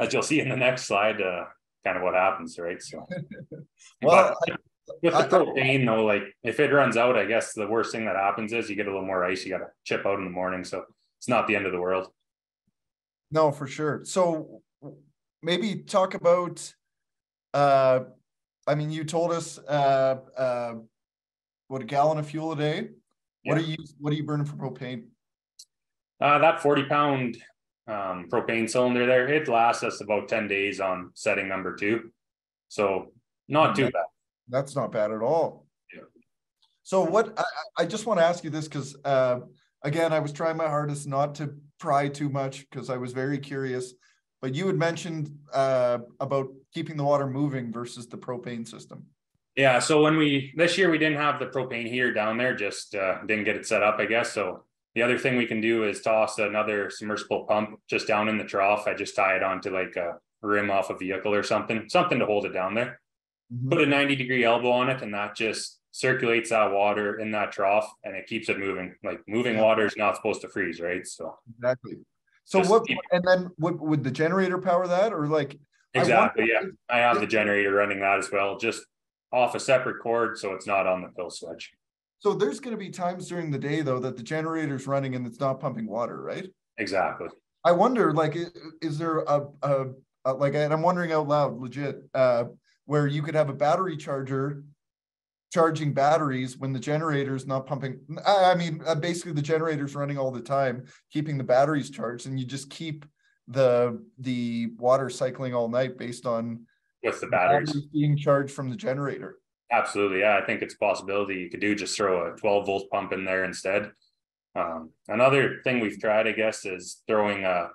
as you'll see in the next slide, uh, kind of what happens, right? So, Well, But with the I- I- propane though, like if it runs out, I guess the worst thing that happens is you get a little more ice. You got to chip out in the morning, so it's not the end of the world. No, for sure. So maybe talk about, uh, I mean, you told us, uh, uh, what a gallon of fuel a day? What are you, what are you burning for propane? Uh, that forty pound um, propane cylinder there, it lasts us about ten days on setting number two. So not too bad. That's not bad at all. Yeah. So what, I, I I just want to ask you this, because, uh, again, I was trying my hardest not to pry too much, because I was very curious. But you had mentioned, uh, about keeping the water moving versus the propane system. Yeah, so when we this year we didn't have the propane heater down there, just uh, didn't get it set up, I guess. So the other thing we can do is toss another submersible pump just down in the trough. I just tie it onto like a rim off a vehicle or something, something to hold it down there. Put a 90 degree elbow on it, and that just circulates that water in that trough and it keeps it moving. Like moving Yeah. water is not supposed to freeze, right? So Exactly. So Just what, and then would, would the generator power that or like? I exactly, yeah. if- I have the generator running that as well, just off a separate cord, so it's not on the fill switch. So there's gonna be times during the day though that the generator's running and it's not pumping water, right? Exactly. I wonder, like, is there a, a, a- like, and I'm wondering out loud, legit, uh, where you could have a battery charger charging batteries when the generator's not pumping, I, mean, uh, basically the generator's running all the time, keeping the batteries charged, and you just keep the, the water cycling all night based on With the batteries. being charged from the generator. Absolutely, yeah, I think it's a possibility you could do just throw a twelve volt pump in there instead. Um, another thing we've tried, I guess, is throwing a.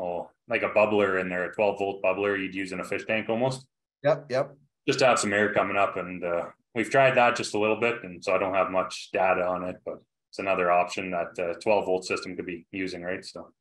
Oh, like a bubbler in there, a twelve volt bubbler you'd use in a fish tank almost, Yep, yep. just to have some air coming up and uh, we've tried that just a little bit and so I don't have much data on it, but. It's another option that uh twelve volt system could be using, right? So,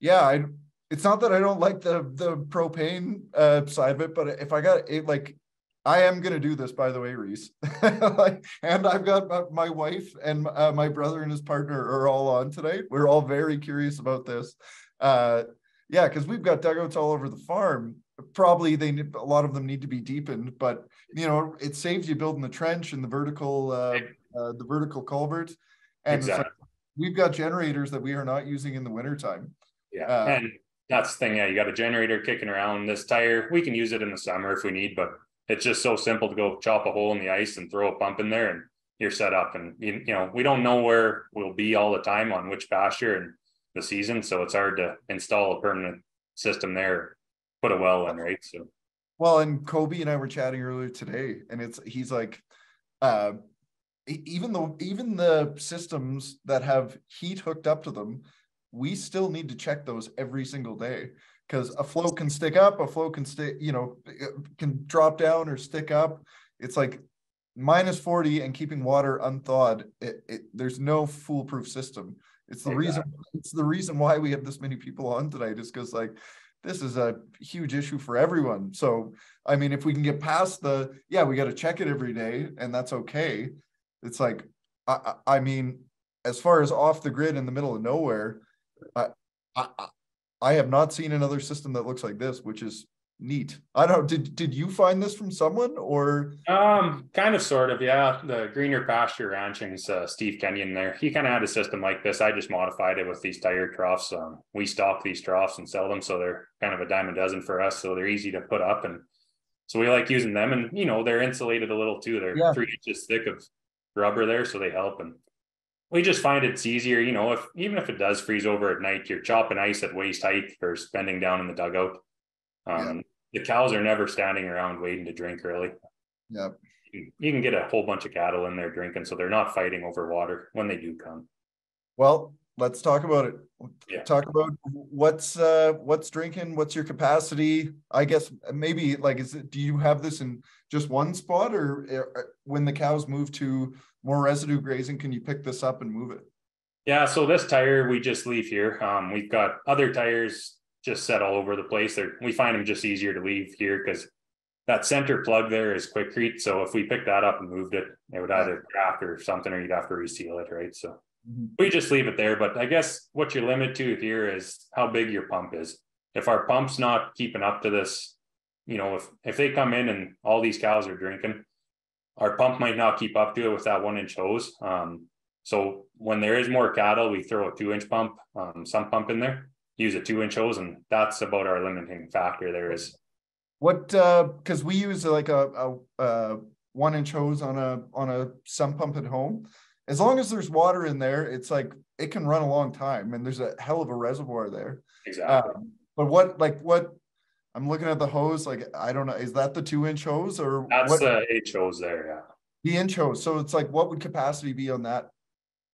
Yeah, I, it's not that I don't like the, the propane, uh, side of it, but if I got it, like. I am gonna do this, by the way, Rhys. Like, and I've got my, my wife and, uh, my brother and his partner are all on tonight. We're all very curious about this. Uh, yeah, cause we've got dugouts all over the farm. Probably they, need a lot of them need to be deepened, but you know, it saves you building the trench and the vertical, uh, uh, the vertical culvert. And like, exactly, we've got generators that we are not using in the winter time. yeah, uh, and that's the thing, yeah, you got a generator kicking around this tire, we can use it in the summer if we need, but. It's just so simple to go chop a hole in the ice and throw a pump in there and you're set up and you, you know, we don't know where we'll be all the time on which pasture and. The season, so it's hard to install a permanent system there, put a well in, right? So. Well, and Cobie and I were chatting earlier today, and it's he's like, uh, even though even the systems that have heat hooked up to them, we still need to check those every single day because a flow can stick up, a flow can stay, you know, uh, can drop down or stick up. It's like minus 40 and keeping water unthawed. It, it, there's no foolproof system. It's the reason, it's the reason why we have this many people on tonight is because like, this is a huge issue for everyone. So, I mean, if we can get past the, yeah, we got to check it every day and that's okay. It's like, I, I, mean, as far as off the grid in the middle of nowhere, I, I- I have not seen another system that looks like this, which is neat. I don't, did, did you find this from someone or? Um, kind of, sort of, yeah. The greener pasture ranching's uh, Steve Kenyon there. He kind of had a system like this. I just modified it with these tire troughs. Um, we stock these troughs and sell them, so they're kind of a dime a dozen for us. So they're easy to put up, and so we like using them. And you know, they're insulated a little too. They're Yeah. three inches thick of rubber there, so they help. And we just find it's easier, you know, if even if it does freeze over at night, you're chopping ice at waist height versus bending down in the dugout. Um, the cows are never standing around waiting to drink early Yeah, you you can get a whole bunch of cattle in there drinking, so they're not fighting over water when they do come. well, let's talk about it. Yeah. Talk about what's, uh, what's drinking, what's your capacity? I guess maybe like, is it, do you have this in just one spot or uh, when the cows move to more residue grazing, can you pick this up and move it? Yeah, so this tire we just leave here. Um, we've got other tires just set all over the place. They're, we find them just easier to leave here because that center plug there is Quikrete. So if we picked that up and moved it, it would either crack or something, or you'd have to reseal it, right? So Mhm. we just leave it there, but I guess what you're limited to here is how big your pump is. If our pump's not keeping up to this, you know, if, if they come in and all these cows are drinking. Our pump might not keep up to it with that one inch hose, um, so when there is more cattle, we throw a two inch pump, um, some pump in there. Use a two inch hose and that's about our limiting factor there is, What, uh, cause we use like a, a, uh, one inch hose on a, on a sump pump at home. As long as there's water in there, it's like, it can run a long time and there's a hell of a reservoir there. exactly. Um, but what, like, what, I'm looking at the hose, like, I don't know, is that the two inch hose or? That's what the H hose there, yeah. The inch hose, so it's like, what would capacity be on that?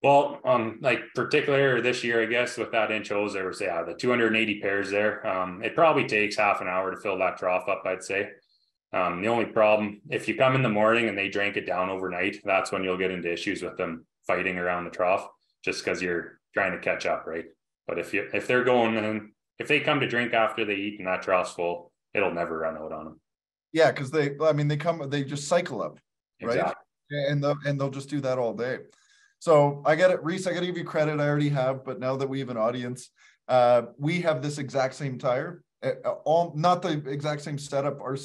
Well, um, like particular this year, I guess with that inch hose, there was, yeah, the two hundred and eighty pairs there. Um, it probably takes half an hour to fill that trough up, I'd say. Um, the only problem, if you come in the morning and they drank it down overnight, that's when you'll get into issues with them fighting around the trough, just because you're trying to catch up, right? But if you, if they're going and if they come to drink after they eat and that trough's full, it'll never run out on them. Yeah, cause they, I mean, they come, they just cycle up. Right? Exactly. And the, and they'll just do that all day. So I get it, Rhys, I gotta give you credit, I already have, but now that we have an audience, uh, we have this exact same tire. All, not the exact same setup, our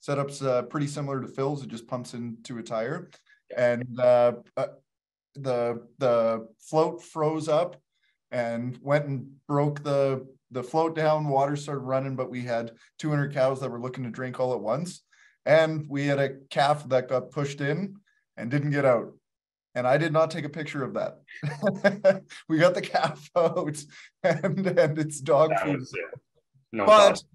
setup's, uh, pretty similar to Phil's, it just pumps into a tire. And, uh, uh, the, the float froze up and went and broke the, the float down, water started running, but we had two hundred cows that were looking to drink all at once. And we had a calf that got pushed in and didn't get out. And I did not take a picture of that. We got the calf out and, and it's dog That food. was it. No But, problem.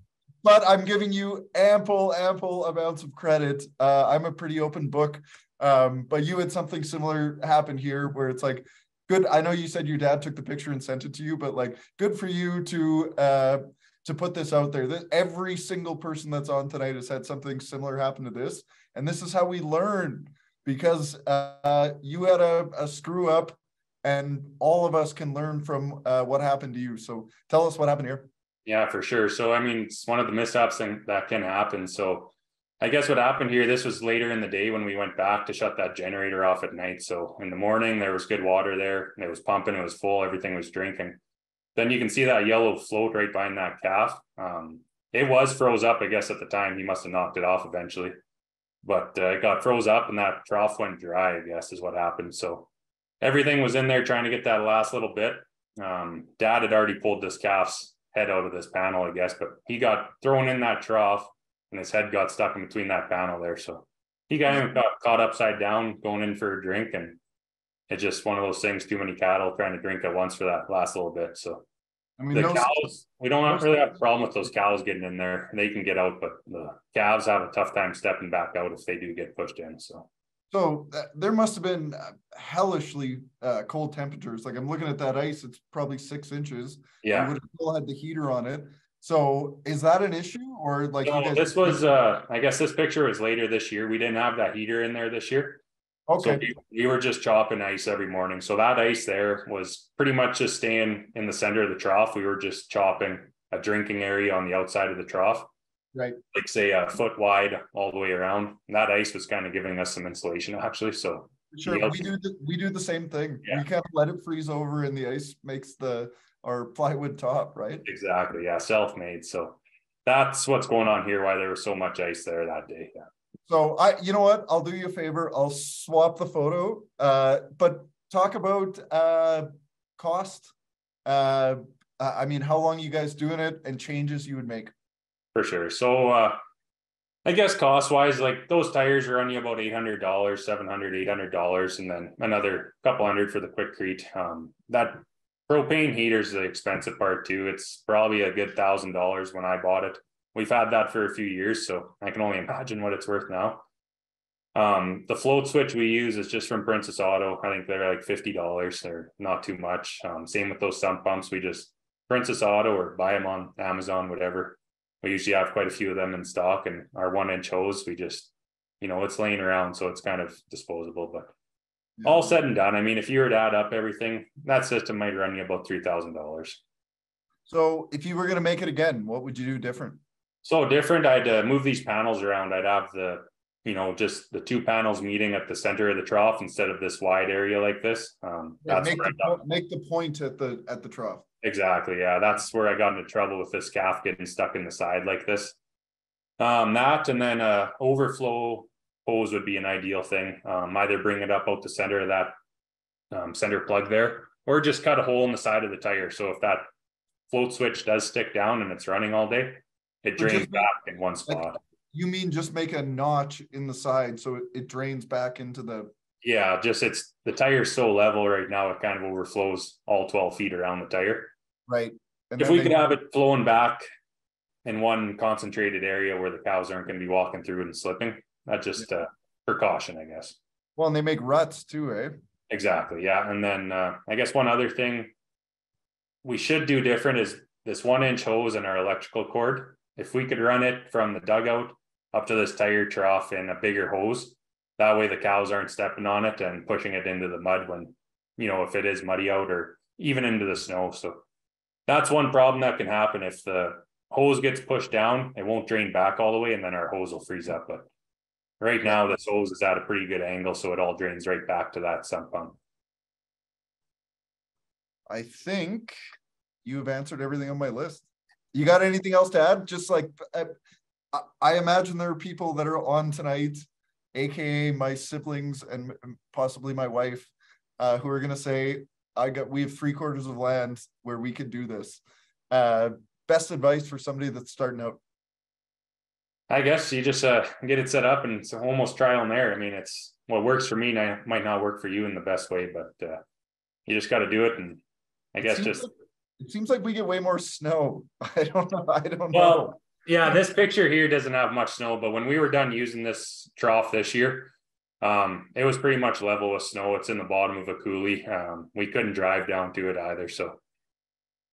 but I'm giving you ample, ample amounts of credit. Uh, I'm a pretty open book. Um, but you had something similar happen here where it's like, good, I know you said your dad took the picture and sent it to you, but like, good for you to, uh, to put this out there. That every single person that's on tonight has had something similar happen to this. And this is how we learn because, uh, you had a, a screw up and all of us can learn from, uh, what happened to you. So tell us what happened here. Yeah, for sure. So I mean, it's one of the mishaps that can happen. So I guess what happened here, this was later in the day when we went back to shut that generator off at night. So in the morning, there was good water there. It was pumping, it was full, everything was drinking. Then you can see that yellow float right behind that calf. Um, it was froze up, I guess, at the time. He must have knocked it off eventually. But uh, it got froze up and that trough went dry, I guess, is what happened. So everything was in there trying to get that last little bit. Um, dad had already pulled this calf's head out of this panel, I guess, but he got thrown in that trough and his head got stuck in between that panel there. So he got, got caught upside down going in for a drink and it's just one of those things, too many cattle trying to drink at once for that last little bit. So I mean, the no- cows, we don't have- really have a problem with those cows getting in there. They can get out, but the calves have a tough time stepping back out if they do get pushed in. So So uh, there must have been uh, hellishly uh, cold temperatures. Like I'm looking at that ice, it's probably six inches. Yeah. would have still had the heater on it. So is that an issue or like? So guys- this was, uh, I guess this picture was later this year. We didn't have that heater in there this year. So Okay, we, we were just chopping ice every morning. So that ice there was pretty much just staying in the center of the trough. We were just chopping a drinking area on the outside of the trough. Right. Like say a foot wide all the way around. And that ice was kind of giving us some insulation actually. So sure. We do, the- we do the same thing. Yeah. We kind of let it freeze over and the ice makes the, our plywood top, right? exactly, yeah, self-made. So that's what's going on here, why there was so much ice there that day. Yeah. So I, you know what, I'll do you a favor, I'll swap the photo, uh, but talk about, uh, cost. Uh, I mean, how long you guys doing it and changes you would make? For sure. So uh I guess cost wise, like those tires are running about eight hundred dollars, seven hundred, eight hundred dollars, and then another couple hundred for the Quikrete. Um that propane heater is the expensive part too. It's probably a good thousand dollars when I bought it. We've had that for a few years, so I can only imagine what it's worth now. Um, the float switch we use is just from Princess Auto. I think they're like fifty dollars. They're not too much. Um, same with those sump pumps. We just Princess Auto or buy them on Amazon, whatever. We usually have quite a few of them in stock, and our one inch hose, we just, you know, it's laying around, so it's kind of disposable. But all said and done, I mean, if you were to add up everything, that system might run you about three thousand dollars. So if you were gonna make it again, what would you do different? So different, I'd uh, move these panels around. I'd have the, you know, just the two panels meeting at the center of the trough instead of this wide area like this. Um, Yeah, Make the, make the point at the, at the trough. Exactly, yeah, that's where I got into trouble with this calf getting stuck in the side like this. Um, that and then uh overflow hose would be an ideal thing, um, either bring it up out the center of that. Um, center plug there, or just cut a hole in the side of the tire, so if that float switch does stick down and it's running all day. It Or just drains back in one spot, You mean just make a notch in the side so it, it drains back into the, yeah, just it's, the tire's so level right now, it kind of overflows all twelve feet around the tire. right? And If we they- could have it flowing back in one concentrated area where the cows aren't gonna be walking through and slipping, that's just a precaution, I guess. Well, and they make ruts too, eh? Exactly, yeah, and then uh, I guess one other thing. We should do different is this one inch hose in our electrical cord. If we could run it from the dugout up to this tire trough in a bigger hose. That way the cows aren't stepping on it and pushing it into the mud when, you know, if it is muddy out or even into the snow, so. That's one problem that can happen if the hose gets pushed down, it won't drain back all the way and then our hose will freeze up, but. Right now, this hose is at a pretty good angle, so it all drains right back to that sump pump. I think you have answered everything on my list. You got anything else to add? Just like, I, I- imagine there are people that are on tonight, AKA my siblings and possibly my wife, uh, who are gonna say, I got, we have three quarters of land where we could do this. Uh, best advice for somebody that's starting out. I guess you just uh get it set up and it's almost trial and error. I mean, it's what works for me might not work for you in the best way, but uh. You just gotta do it and I guess just, like- It seems like we get way more snow. I don't know, I don't know. well, yeah, this picture here doesn't have much snow, but when we were done using this trough this year. Um, it was pretty much level with snow. It's in the bottom of a coulee. Um, we couldn't drive down to it either, so.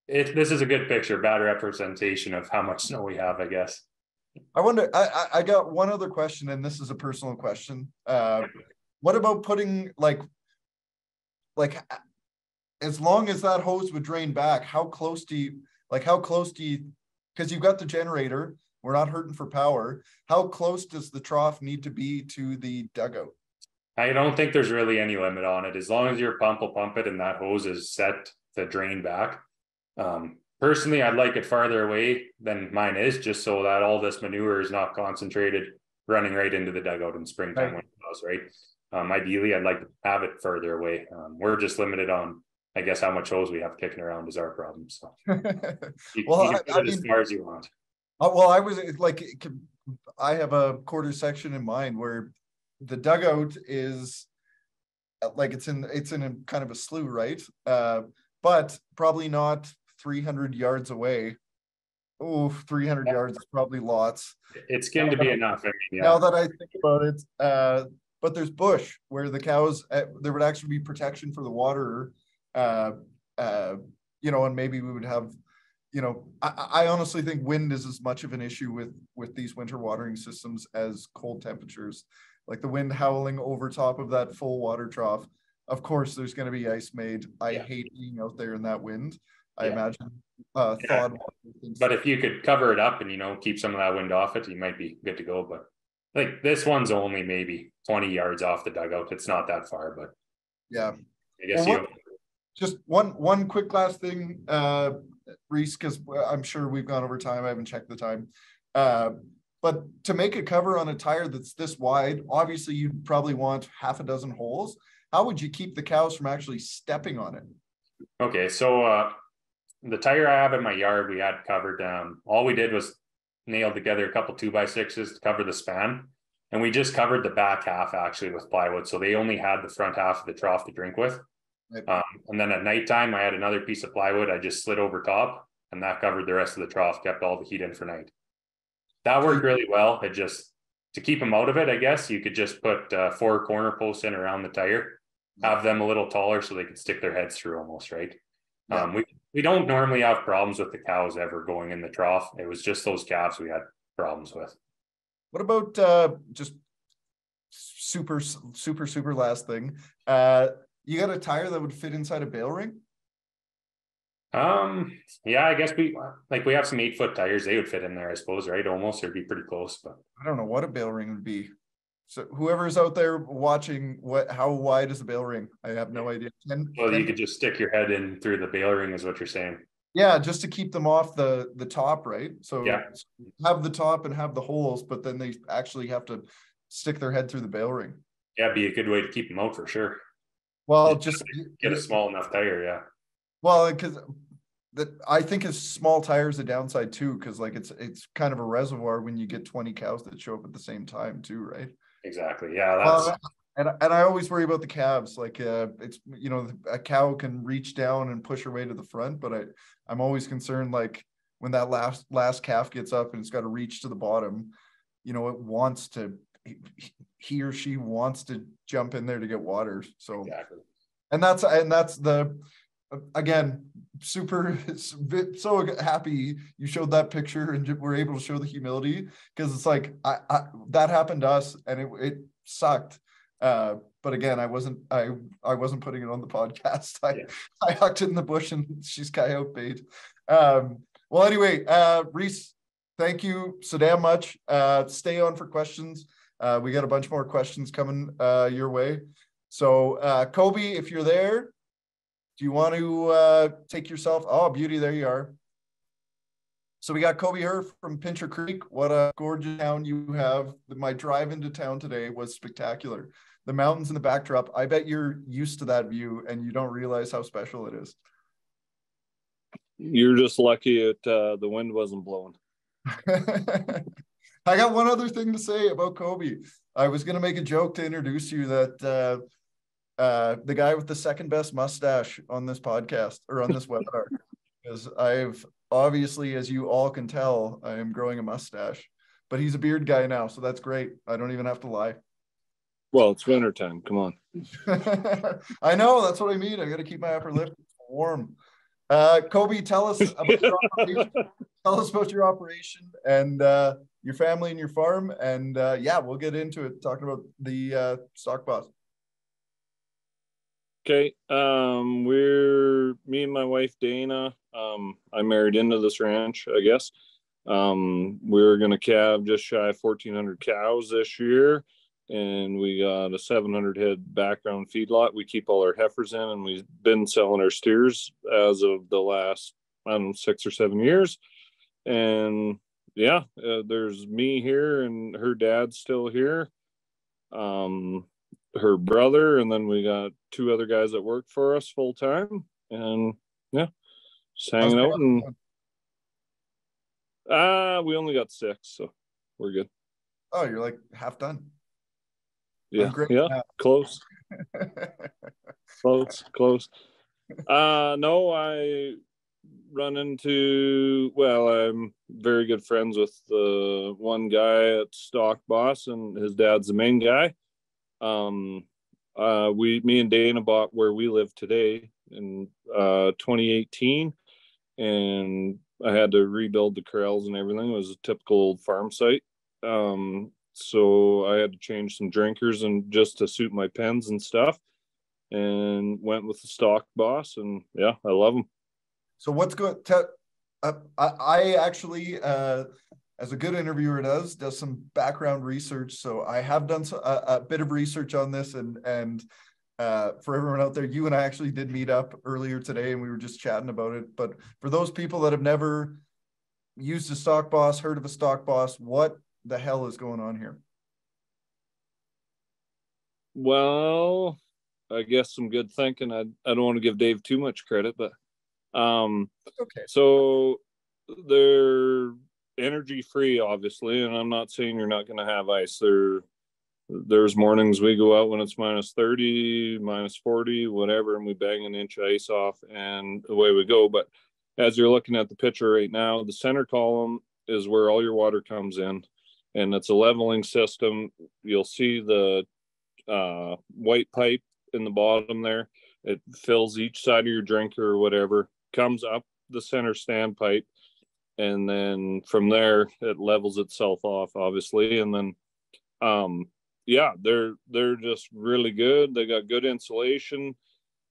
It, this is a good picture, bad representation of how much snow we have, I guess. I wonder, I, I, I got one other question, and this is a personal question. Uh, what about putting like, like, as long as that hose would drain back, how close do you, like, how close do you, because you've got the generator, we're not hurting for power. How close does the trough need to be to the dugout? I don't think there's really any limit on it, as long as your pump will pump it and that hose is set to drain back. Um, personally, I'd like it farther away than mine is, just so that all this manure is not concentrated. Running right into the dugout in springtime Right. when it blows, right? Um, ideally, I'd like to have it further away, um, we're just limited on. I guess how much hose we have kicking around is our problem, so. You Well, you I- I it as mean- far as you want. Uh, well, I was like, I have a quarter section in mind where the dugout is. uh, Like it's in, it's in a kind of a slough, right? Uh, but probably not three hundred yards away. Oh, 300 yards is probably lots. It's going to be enough, I mean, Now that I think about it, uh, but there's bush where the cows, uh, there would actually be protection for the water. Uh, uh, you know, and maybe we would have, you know, I, I I honestly think wind is as much of an issue with, with these winter watering systems as cold temperatures. Like the wind howling over top of that full water trough. Of course, there's gonna be ice made. I Yeah. hate being out there in that wind. I Yeah. imagine, uh, Yeah. thawed. water, things but if you could cover it up and, you know, keep some of that wind off it, you might be good to go, but. Like this one's only maybe twenty yards off the dugout, it's not that far, but Yeah. I guess Well, you, just one, one quick last thing, uh, Rhys, because I'm sure we've gone over time. I haven't checked the time. Uh, but to make a cover on a tire that's this wide, obviously you'd probably want half a dozen holes. How would you keep the cows from actually stepping on it? okay, so, uh. The tire I have in my yard, we had covered, um, all we did was nail together a couple two by sixes to cover the span. And we just covered the back half actually with plywood, so they only had the front half of the trough to drink with. Right. Um, and then at nighttime, I had another piece of plywood I just slid over top and that covered the rest of the trough, kept all the heat in for night. That worked really well. It just, to keep them out of it, I guess, you could just put uh four corner posts in around the tire. Have them a little taller so they could stick their heads through almost, right? Yeah. Um, we, we don't normally have problems with the cows ever going in the trough. It was just those calves we had problems with. What about, uh, just super, super, super last thing? Uh, you got a tire that would fit inside a bale ring? Um, yeah, I guess we, like, we have some eight foot tires. They would fit in there, I suppose, right? Almost, or be pretty close, but I don't know what a bale ring would be. So whoever's out there watching, what, how wide is the bale ring? I have no idea. Ten- Well, you could just stick your head in through the bale ring is what you're saying. Yeah, just to keep them off the, the top, right? So Yeah. have the top and have the holes, but then they actually have to stick their head through the bale ring. Yeah, be a good way to keep them out for sure. Well, just. Get a small enough tire, yeah. Well, because that I think is small tires a downside too, because like it's it's kind of a reservoir when you get twenty cows that show up at the same time too, right? Exactly. Yeah, that's Well, and and I always worry about the calves. Like uh, it's you know a cow can reach down and push her way to the front, but I I'm always concerned like when that last last calf gets up and it's got to reach to the bottom, you know it wants to he or she wants to jump in there to get water. So exactly. and that's and that's the again super so happy you showed that picture and we're able to show the humility because it's like I, I that happened to us and it, it sucked uh but again i wasn't i i wasn't putting it on the podcast i Yeah. i hucked it in the bush and she's coyote bait um well anyway uh Rhys thank you so damn much uh stay on for questions uh we got a bunch more questions coming uh your way so uh Cobie if you're there do you want to uh, take yourself? Oh, beauty, there you are. So we got Cobie Herr from Pincher Creek. What a gorgeous town you have. My drive into town today was spectacular. The mountains in the backdrop. I bet you're used to that view and you don't realize how special it is. You're just lucky it uh, the wind wasn't blowing. I got one other thing to say about Cobie. I was going to make a joke to introduce you that uh, uh, the guy with the second best mustache on this podcast or on this webinar, because I've obviously, as you all can tell, I am growing a mustache, but he's a beard guy now, so that's great. I don't even have to lie. Well, it's winter time. Come on. I know that's what I mean. I got to keep my upper lip warm. Uh, Cobie, tell us about your operation. tell us about your operation and uh, your family and your farm, and uh, yeah, we'll get into it talking about the uh, stock boss. Okay. Um, we're me and my wife Dana. Um, I married into this ranch, I guess. Um, we're gonna calve just shy of fourteen hundred cows this year, and we got a seven hundred head background feedlot. We keep all our heifers in, and we've been selling our steers as of the last I don't know six or seven years. And yeah, uh, there's me here, and her dad's still here. Um, her brother, and then we got two other guys that work for us full time, and yeah, just hanging out. And ah, uh, we only got six, so we're good. Oh, you're like half done. Yeah, yeah, now. close, close, close. Uh no, I run into well, I'm very good friends with the one guy at Stock Boss, and his dad's the main guy. Um, uh, we, me and Dana bought where we live today in uh 2018, and I had to rebuild the corrals and everything. It was a typical old farm site. Um, so I had to change some drinkers and just to suit my pens and stuff, and went with the stock boss. And yeah, I love them. So what's going? to uh, I, I actually, uh, as a good interviewer does, does some background research. So I have done so, a, a bit of research on this, and and uh, for everyone out there, you and I actually did meet up earlier today, and we were just chatting about it. But for those people that have never used a stock boss, heard of a stock boss, what the hell is going on here? Well, I guess some good thinking. I I don't want to give Dave too much credit, but um, Okay. so they're energy free, obviously, and I'm not saying you're not going to have ice. There, there's mornings we go out when it's minus 30, minus 40, whatever, and we bang an inch of ice off, and away we go. But as you're looking at the picture right now, the center column is where all your water comes in, and it's a leveling system. You'll see the uh, white pipe in the bottom there. It fills each side of your drinker or whatever, comes up the center standpipe, and then from there it levels itself off, obviously. And then, um, yeah, they're they're just really good. They got good insulation.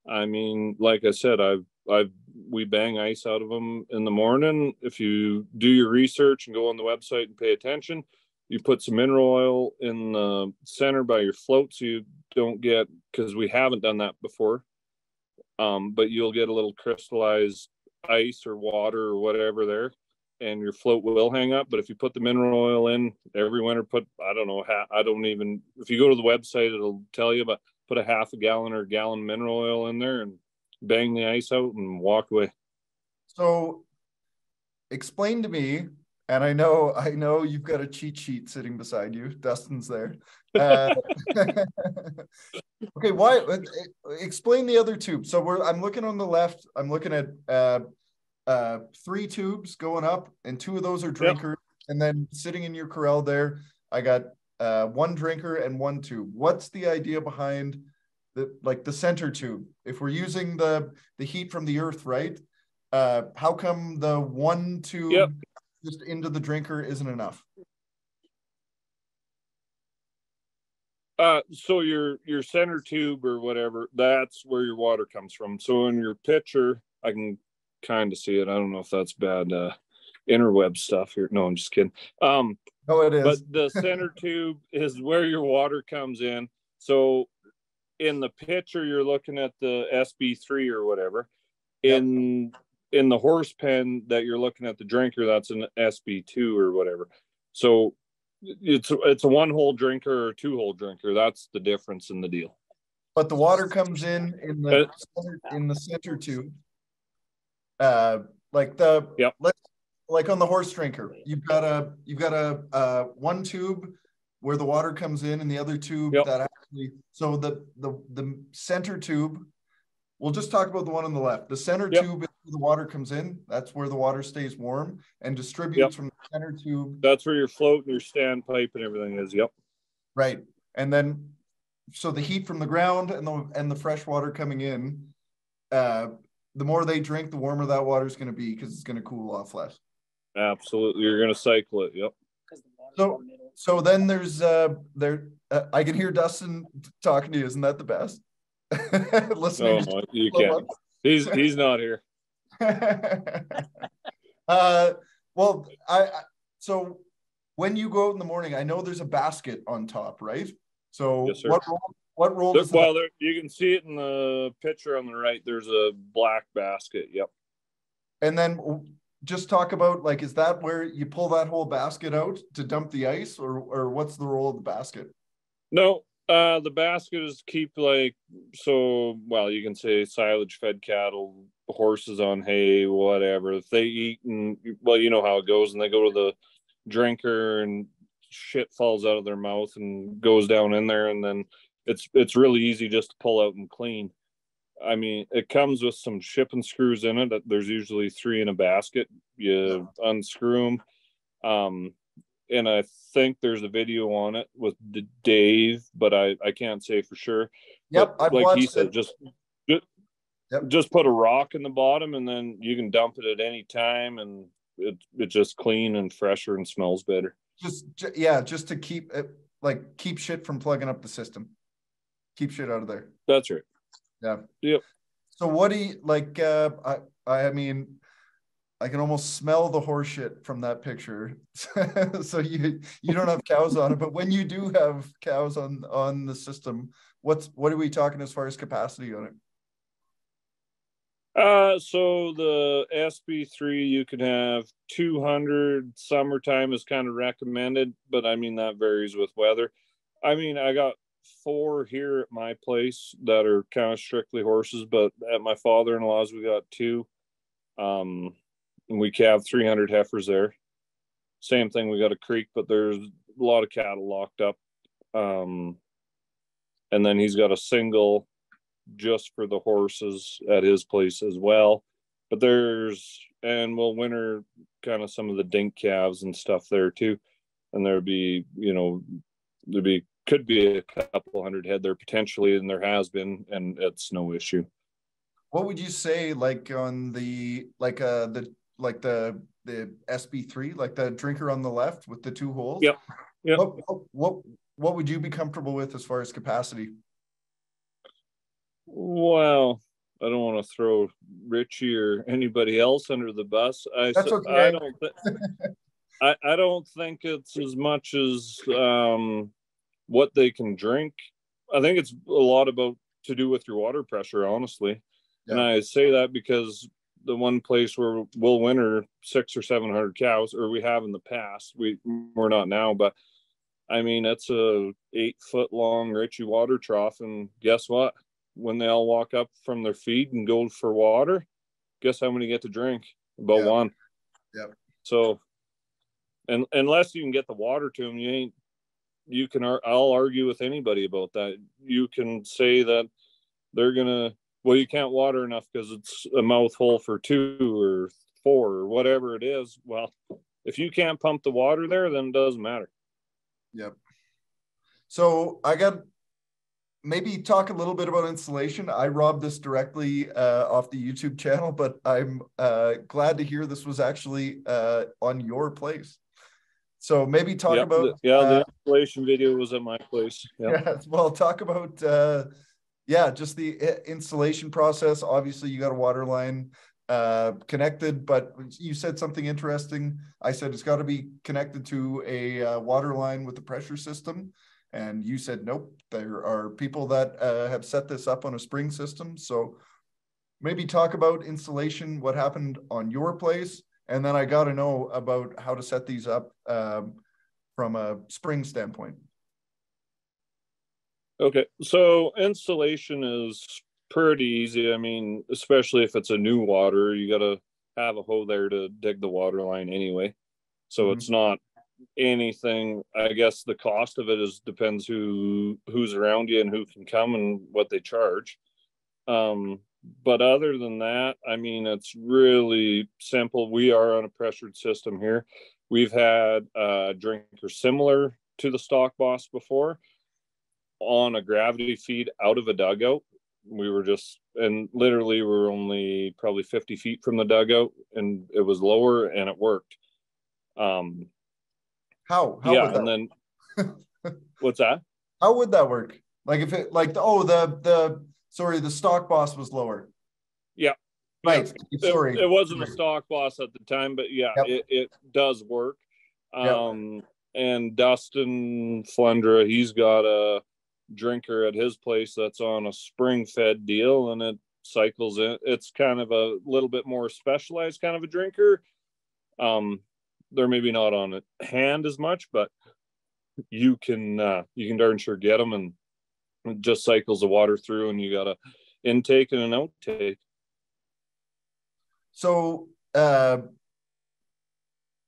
I mean, like I said, I've I've we bang ice out of them in the morning. If you do your research and go on the website and pay attention, you put some mineral oil in the center by your float so you don't get because we haven't done that before. Um, but you'll get a little crystallized ice or water or whatever there, and your float will hang up. But if you put the mineral oil in every winter, put I don't know, I don't even if you go to the website, it'll tell you, but put a half a gallon or a gallon mineral oil in there and bang the ice out and walk away. So explain to me, and I know I know you've got a cheat sheet sitting beside you. Dustin's there. Uh, okay, why explain the other tube. So we're I'm looking on the left, I'm looking at uh uh three tubes going up, and two of those are drinkers, yep. and then sitting in your corral there, I got uh one drinker and one tube. What's the idea behind the like the center tube? If we're using the the heat from the earth, right? Uh how come the one tube yep. just into the drinker isn't enough? Uh, so your your center tube or whatever, that's where your water comes from. So in your pitcher, I can kind of see it. I don't know if that's bad uh, interweb stuff here. No, I'm just kidding. Um, no, it is. But the center tube is where your water comes in. So in the pitcher, you're looking at the SB3 or whatever. In yep. in the horse pen that you're looking at the drinker, that's an SB2 or whatever. So it's it's a one hole drinker or two hole drinker. That's the difference in the deal. But the water comes in in the center, in the center tube. Uh, like the yep. Let's like on the horse drinker, you've got a you've got a uh, one tube where the water comes in, and the other tube yep. that actually. So the the the center tube. We'll just talk about the one on the left. The center yep. tube the water comes in. That's where the water stays warm and distributes yep. from the center tube. That's where your float and your standpipe and everything is. Yep. Right. And then so the heat from the ground and the and the fresh water coming in, uh, the more they drink, the warmer that water is going to be because it's going to cool off less. Absolutely, you're going to cycle it. Yep. So so then there's uh there uh, I can hear Dustin talking to you. Isn't that the best? Listening. Oh, you can't. He's he's not here. uh, well, I, I so when you go out in the morning, I know there's a basket on top, right? So yes, what role, what role does well, there, you can see it in the picture on the right. There's a black basket. Yep. And then just talk about like, is that where you pull that whole basket out to dump the ice, or or what's the role of the basket? No, uh, the basket is keep like so. Well, you can say silage fed cattle, horses on hay, whatever. If they eat and well, you know how it goes, and they go to the drinker and shit falls out of their mouth and goes down in there, and then it's it's really easy just to pull out and clean. I mean, it comes with some shipping screws in it. There's usually three in a basket. You unscrew them. Um, and I think there's a video on it with Dave, but I, I can't say for sure. Yep, but like he said, it. just Yep. Just put a rock in the bottom and then you can dump it at any time and it it's just clean and fresher and smells better. Just yeah, just to keep it like keep shit from plugging up the system. Keep shit out of there. That's right. Yeah. Yep. So what do you like uh I I mean I can almost smell the horse shit from that picture. so you you don't have cows on it, but when you do have cows on on the system, what's what are we talking as far as capacity on it? Uh, so the SB3, you can have 200. Summertime is kind of recommended, but I mean, that varies with weather. I mean, I got four here at my place that are kind of strictly horses, but at my father in law's, we got two. Um, and we have 300 heifers there. Same thing, we got a creek, but there's a lot of cattle locked up. Um, and then he's got a single just for the horses at his place as well. But there's and we'll winter kind of some of the dink calves and stuff there too. And there'd be, you know, there'd be could be a couple hundred head there potentially, and there has been, and it's no issue. What would you say, like on the like uh the like the the SB three, like the drinker on the left with the two holes? Yep. Yep. What, what what would you be comfortable with as far as capacity? Well, I don't want to throw Ritchie or anybody else under the bus. I, That's okay. I don't. Th- I, I don't think it's as much as um, what they can drink. I think it's a lot about to do with your water pressure, honestly. And I say that because the one place where we'll winter six or seven hundred cows, or we have in the past, we we're not now, but I mean it's a eight foot long Ritchie water trough, and guess what? When they all walk up from their feet and go for water, guess how many get to drink? About Yeah. one. Yep. So, and unless you can get the water to them, you ain't. You can. I'll argue with anybody about that. You can say that they're gonna. Well, you can't water enough because it's a mouthful for two or four or whatever it is. Well, if you can't pump the water there, then it doesn't matter. Yep. So I got maybe talk a little bit about installation. I robbed this directly uh, off the YouTube channel, but I'm uh, glad to hear this was actually uh, on your place. So maybe talk about the, yeah. uh, the installation video was at my place. Yeah. yeah, well, talk about uh, yeah, just the i- installation process. Obviously, you got a water line uh, connected, but you said something interesting. I said it's got to be connected to a uh, water line with a pressure system, and you said nope. There are people that uh, have set this up on a spring system. So maybe talk about installation, what happened on your place, and then I got to know about how to set these up um, from a spring standpoint. Okay, so installation is pretty easy. I mean, especially if it's a new water, you got to have a hoe there to dig the water line anyway. So Mhm. it's not anything. I guess the cost of it is depends who who's around you and who can come and what they charge. Um, but other than that, I mean, it's really simple. We are on a pressured system here. We've had a drinker similar to the stock boss before on a gravity feed out of a dugout. We were just, and literally we were only probably 50 feet from the dugout and it was lower and it worked. Um, How? How yeah. would that And then what's that? How would that work? Like if it like oh the the sorry the stock boss was lower. Yeah. Right. It, Sorry. it wasn't a stock boss at the time, but yeah, Yep. it, it does work. Yep. Um, and Dustin Flendra, he's got a drinker at his place that's on a spring fed deal and it cycles in. It's kind of a little bit more specialized kind of a drinker. Um, they're maybe not on hand as much, but you can uh, you can darn sure get them and it just cycles the water through and you got a intake and an outtake. So uh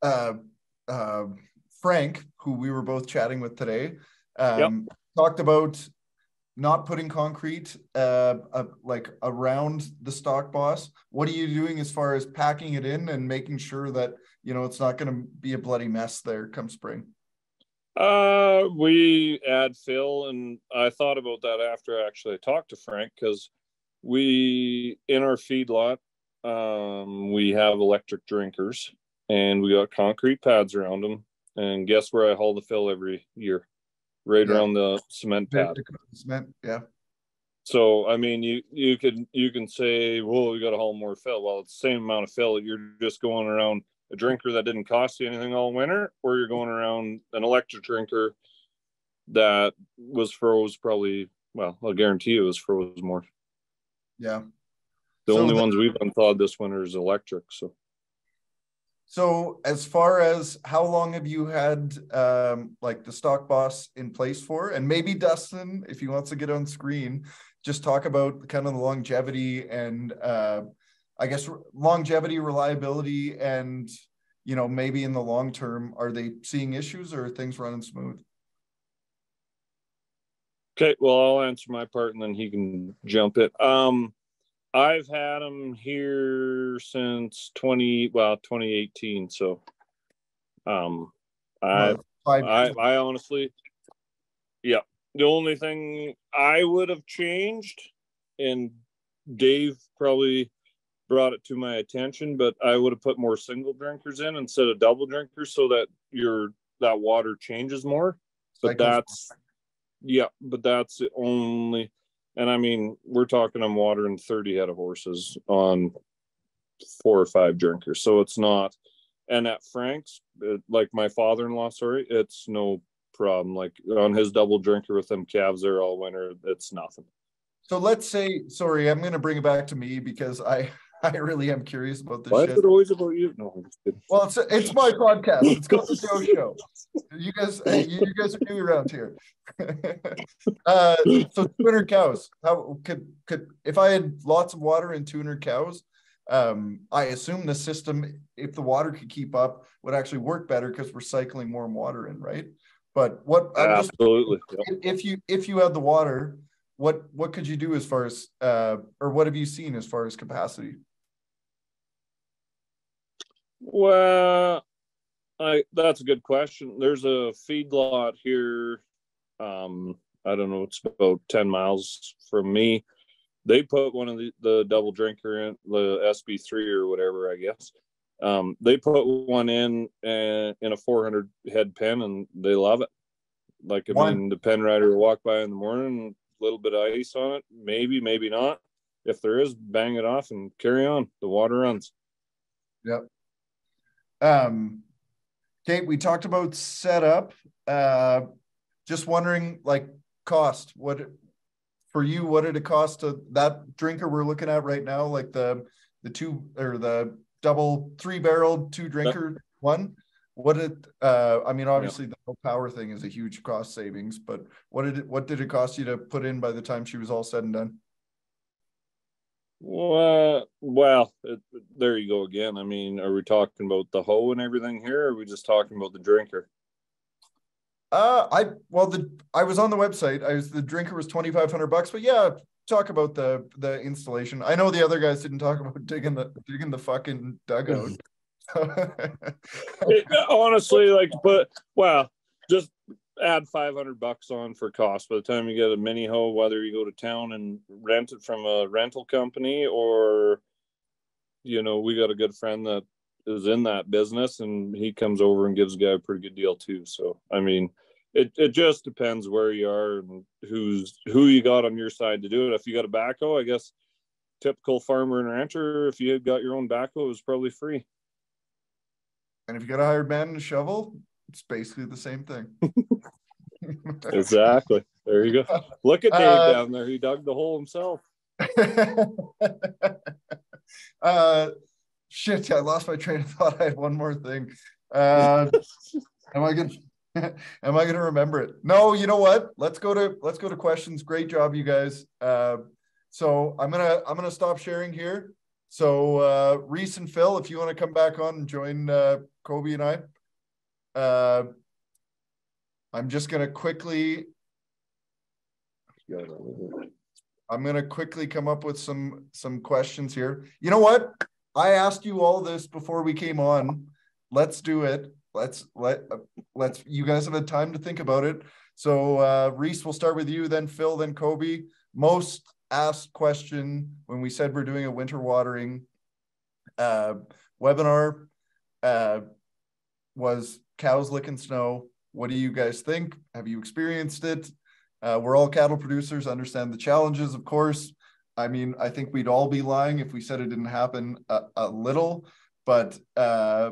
uh uh Frank, who we were both chatting with today, um talked about not putting concrete uh, uh like around the stock boss. What are you doing as far as packing it in and making sure that you know it's not going to be a bloody mess there come spring? Uh, we add fill, and I thought about that after I actually talked to Frank because we in our feedlot, um, we have electric drinkers, and we got concrete pads around them. And guess where I haul the fill every year? Right Yeah. around the cement pad. Cement, yeah. So I mean, you you can you can say, well, we got to haul more fill. Well, it's the same amount of fill. You're just going around a drinker that didn't cost you anything all winter, or you're going around an electric drinker that was froze probably. Well, I'll guarantee you it was froze more. Yeah. The So only the- ones we've unthawed this winter is electric. So So as far as how long have you had um like the stock boss in place for? And maybe Dustin, if he wants to get on screen, just talk about kind of the longevity and uh I guess longevity, reliability, and you know, maybe in the long term, are they seeing issues or are things running smooth? Okay, well, I'll answer my part and then he can jump it. Um, I've had him here since 20, well, 2018. So, um, I, Uh, I. I honestly, yeah, the only thing I would have changed, and Dave probably brought it to my attention, but I would have put more single drinkers in instead of double drinkers so that your, that water changes more. But that's, yeah, but that's the only, and I mean, we're talking I'm watering 30 head of horses on four or five drinkers. So it's not, and at Frank's, uh, like my father in law, sorry, it's no problem. Like on his double drinker with them calves there all winter, it's nothing. So let's say, sorry, I'm gonna bring it back to me because I I really am curious about this. Why is it always about you? No. Well, it's it's my podcast. It's called the Joe Show. You guys, uh, you, you guys are new around here. uh, so 200 cows. How could could if I had lots of water and 200 cows? Um, I assume the system, if the water could keep up, would actually work better because we're cycling more water in, right? But what I'm just Absolutely. If you if you had the water, what what could you do as far as uh, or what have you seen as far as capacity? Well, I that's a good question. There's a feedlot here. Um, I don't know, it's about 10 miles from me. They put one of the, the double drinker in the SB3 or whatever, I guess. Um, they put one in uh, in a 400 head pen and they love it. Like, I One- mean, the pen rider walk by in the morning, little bit of ice on it, maybe, maybe not. If there is, bang it off and carry on. The water runs. Yep. Um, Kate, we talked about setup. Uh, just wondering, like cost. What for you? What did it cost to that drinker we're looking at right now? Like the the two or the double three barrel two drinker one. What did uh? I mean, obviously the no power thing is a huge cost savings, but what did it what did it cost you to put in by the time she was all said and done? Well, well, it, there you go again. I mean, are we talking about the hoe and everything here? Or are we just talking about the drinker? Uh, I well the I was on the website. I was the drinker was twenty five hundred bucks, but yeah, talk about the the installation. I know the other guys didn't talk about digging the digging the fucking dugout. It- honestly, like, but well, just add five hundred bucks on for cost. By the time you get a mini hoe, whether you go to town and rent it from a rental company or, you know, we got a good friend that is in that business and he comes over and gives a guy a pretty good deal too. So, I mean, it, it just depends where you are and who's who you got on your side to do it. If you got a backhoe, I guess typical farmer and rancher, if you got your own backhoe, it was probably free. And if you got a hired man and a shovel, it's basically the same thing. Exactly. There you go. Look at Dave Uh, down there. He dug the hole himself. uh, shit, I lost my train of thought. I had one more thing. Uh, am I gonna am I gonna remember it? No, you know what? Let's go to let's go to questions. Great job, you guys. Uh, so I'm gonna I'm gonna stop sharing here. So uh, Rhys and Phil, if you want to come back on and join uh, Cobie and I, uh, I'm just gonna quickly I'm gonna quickly come up with some some questions here. You know what? I asked you all this before we came on. Let's do it. Let's let let's. You guys have had time to think about it. So uh, Rhys, we'll start with you, then Phil, then Cobie. Most asked question when we said we're doing a winter watering uh, webinar uh, was cows licking snow. What do you guys think? Have you experienced it? Uh, we're all cattle producers, understand the challenges, of course. I mean, I think we'd all be lying if we said it didn't happen a, a little. But uh,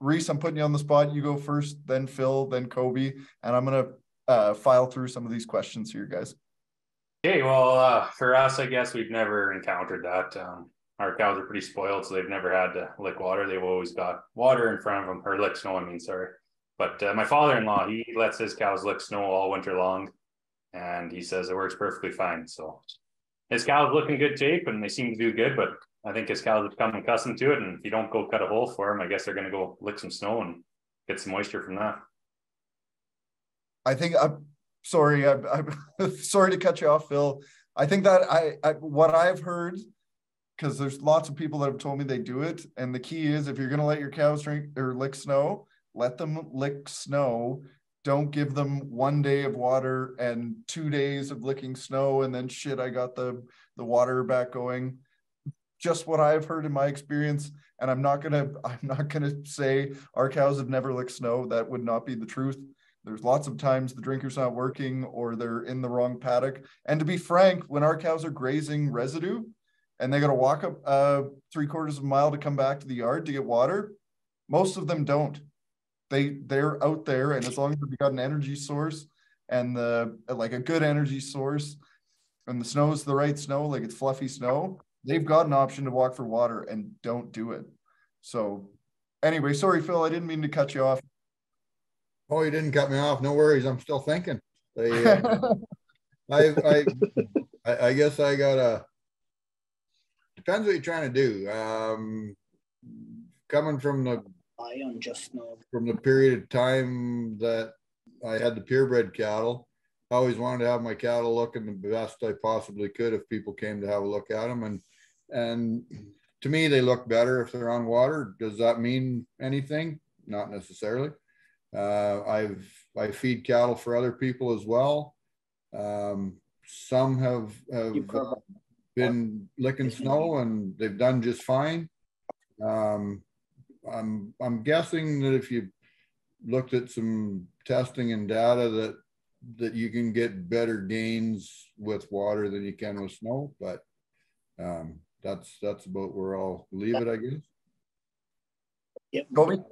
Rhys, I'm putting you on the spot. You go first, then Phil, then Cobie, and I'm gonna uh, file through some of these questions here, guys. Okay, well, uh, for us, I guess we've never encountered that. Um, our cows are pretty spoiled, so they've never had to lick water. They've always got water in front of them, or lick snow, I mean, sorry. But uh, my father in law, he lets his cows lick snow all winter long, and he says it works perfectly fine. So his cows look in good shape and they seem to do good, but I think his cows have become accustomed to it. And if you don't go cut a hole for them, I guess they're going to go lick some snow and get some moisture from that. I think sorry. I'm, I'm sorry to cut you off, Phil. I think that I, I what I've heard because there's lots of people that have told me they do it, and the key is if you're gonna let your cows drink or lick snow, let them lick snow. Don't give them one day of water and two days of licking snow, and then shit, I got the the water back going. Just what I've heard in my experience, and I'm not gonna I'm not gonna say our cows have never licked snow. That would not be the truth. There's lots of times the drinker's not working or they're in the wrong paddock. And to be frank, when our cows are grazing residue and they got to walk up uh, three quarters of a mile to come back to the yard to get water, most of them don't. they, they're out there and as long as we got an energy source and the, like a good energy source and the snow is the right snow, like it's fluffy snow, they've got an option to walk for water and don't do it. So anyway, sorry, Phil, I didn't mean to cut you off. Oh, you didn't cut me off. No worries. I'm still thinking. They, uh, I, I, I, I guess I gotta. Depends what you're trying to do. Um, coming from the I on just now. from the period of time that I had the purebred cattle, I always wanted to have my cattle looking the best I possibly could if people came to have a look at them. And and to me, they look better if they're on water. Does that mean anything? Not necessarily. Uh, I've I feed cattle for other people as well. Um, some have have You been licking snow and they've done just fine. Um, I'm I'm guessing that if you looked at some testing and data that that you can get better gains with water than you can with snow, but um, that's that's about where I'll leave it, I guess. Yep. Colby?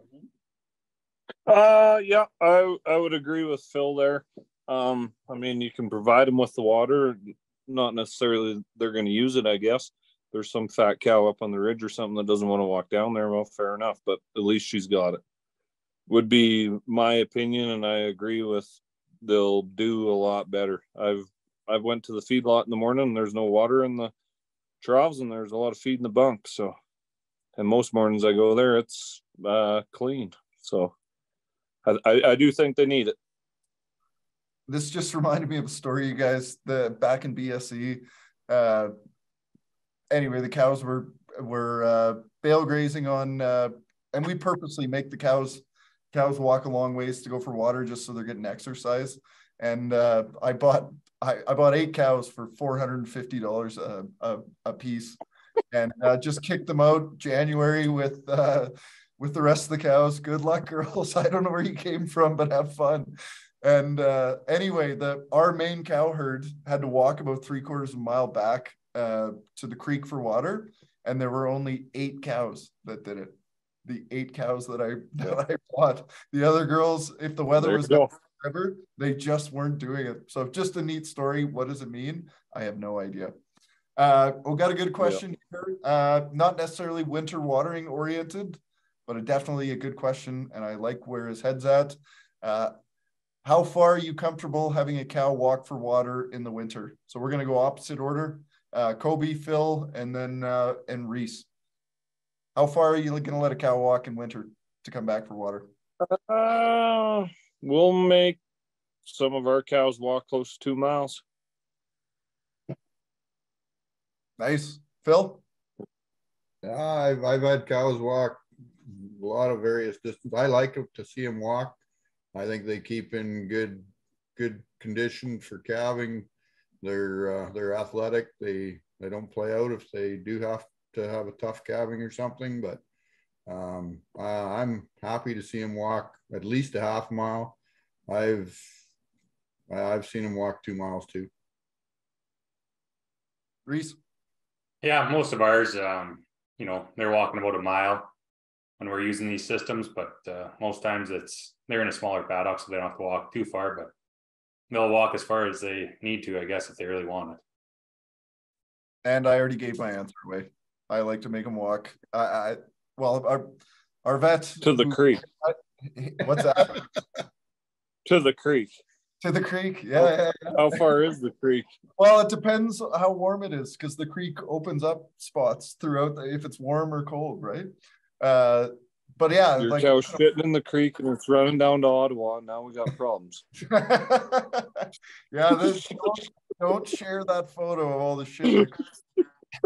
Uh, yeah, I I would agree with Phil there. Um, I mean, you can provide them with the water, not necessarily they're going to use it. I guess there's some fat cow up on the ridge or something that doesn't want to walk down there. Well, fair enough, but at least she's got it. Would be my opinion, and I agree with. They'll do a lot better. I've I've went to the feedlot in the morning. And there's no water in the troughs, and there's a lot of feed in the bunk. So, and most mornings I go there, it's uh, clean. So. I, I, do think they need it. this just reminded me of a story, you guys. The back in BSE, uh, anyway, the cows were were uh, bale grazing on, uh, and we purposely make the cows cows walk a long ways to go for water just so they're getting exercise. And uh, I bought I, I bought eight cows for four hundred and fifty dollars a, a a piece, and uh, just kicked them out January with. Uh, with the rest of the cows. Good luck, girls. I don't know where you came from, but have fun. And uh, anyway, the our main cow herd had to walk about three quarters of a mile back uh, to the creek for water, and there were only eight cows that did it. The eight cows that I that I bought. The other girls, if the weather There was go. ever, they just weren't doing it. So just a neat story. What does it mean? I have no idea. Uh, we got a good question here. Uh, not necessarily winter watering oriented, but a, definitely a good question. And I like where his head's at. Uh, how far are you comfortable having a cow walk for water in the winter? So we're going to go opposite order. Uh, Cobie, Phil, and then uh, and Rhys. How far are you going to let a cow walk in winter to come back for water? Uh, we'll make some of our cows walk close to two miles. Nice, Phil. Yeah, I've, I've had cows walk a lot of various distance. I like to see them walk. I think they keep in good, good condition for calving. They're, uh, they're athletic. They, they don't play out if they do have to have a tough calving or something, but um, uh, I'm happy to see them walk at least a half mile. I've, I've seen them walk two miles too. Rhys. Yeah, most of ours, um, you know, they're walking about a mile when we're using these systems, but uh, most times it's they're in a smaller paddock, so they don't have to walk too far, but they'll walk as far as they need to, I guess, if they really want it. And I already gave my answer away. I like to make them walk. I, I well, our our vet To the creek, What's that? to the creek. to the creek. Yeah, yeah, yeah. How far is the creek? Well, it depends how warm it is because the creek opens up spots throughout the, if it's warm or cold, right? Uh, but yeah, Your like cow's shitting in the creek and it's running down to Ottawa. and Now we got problems. yeah, this, don't, don't share that photo of all the shit.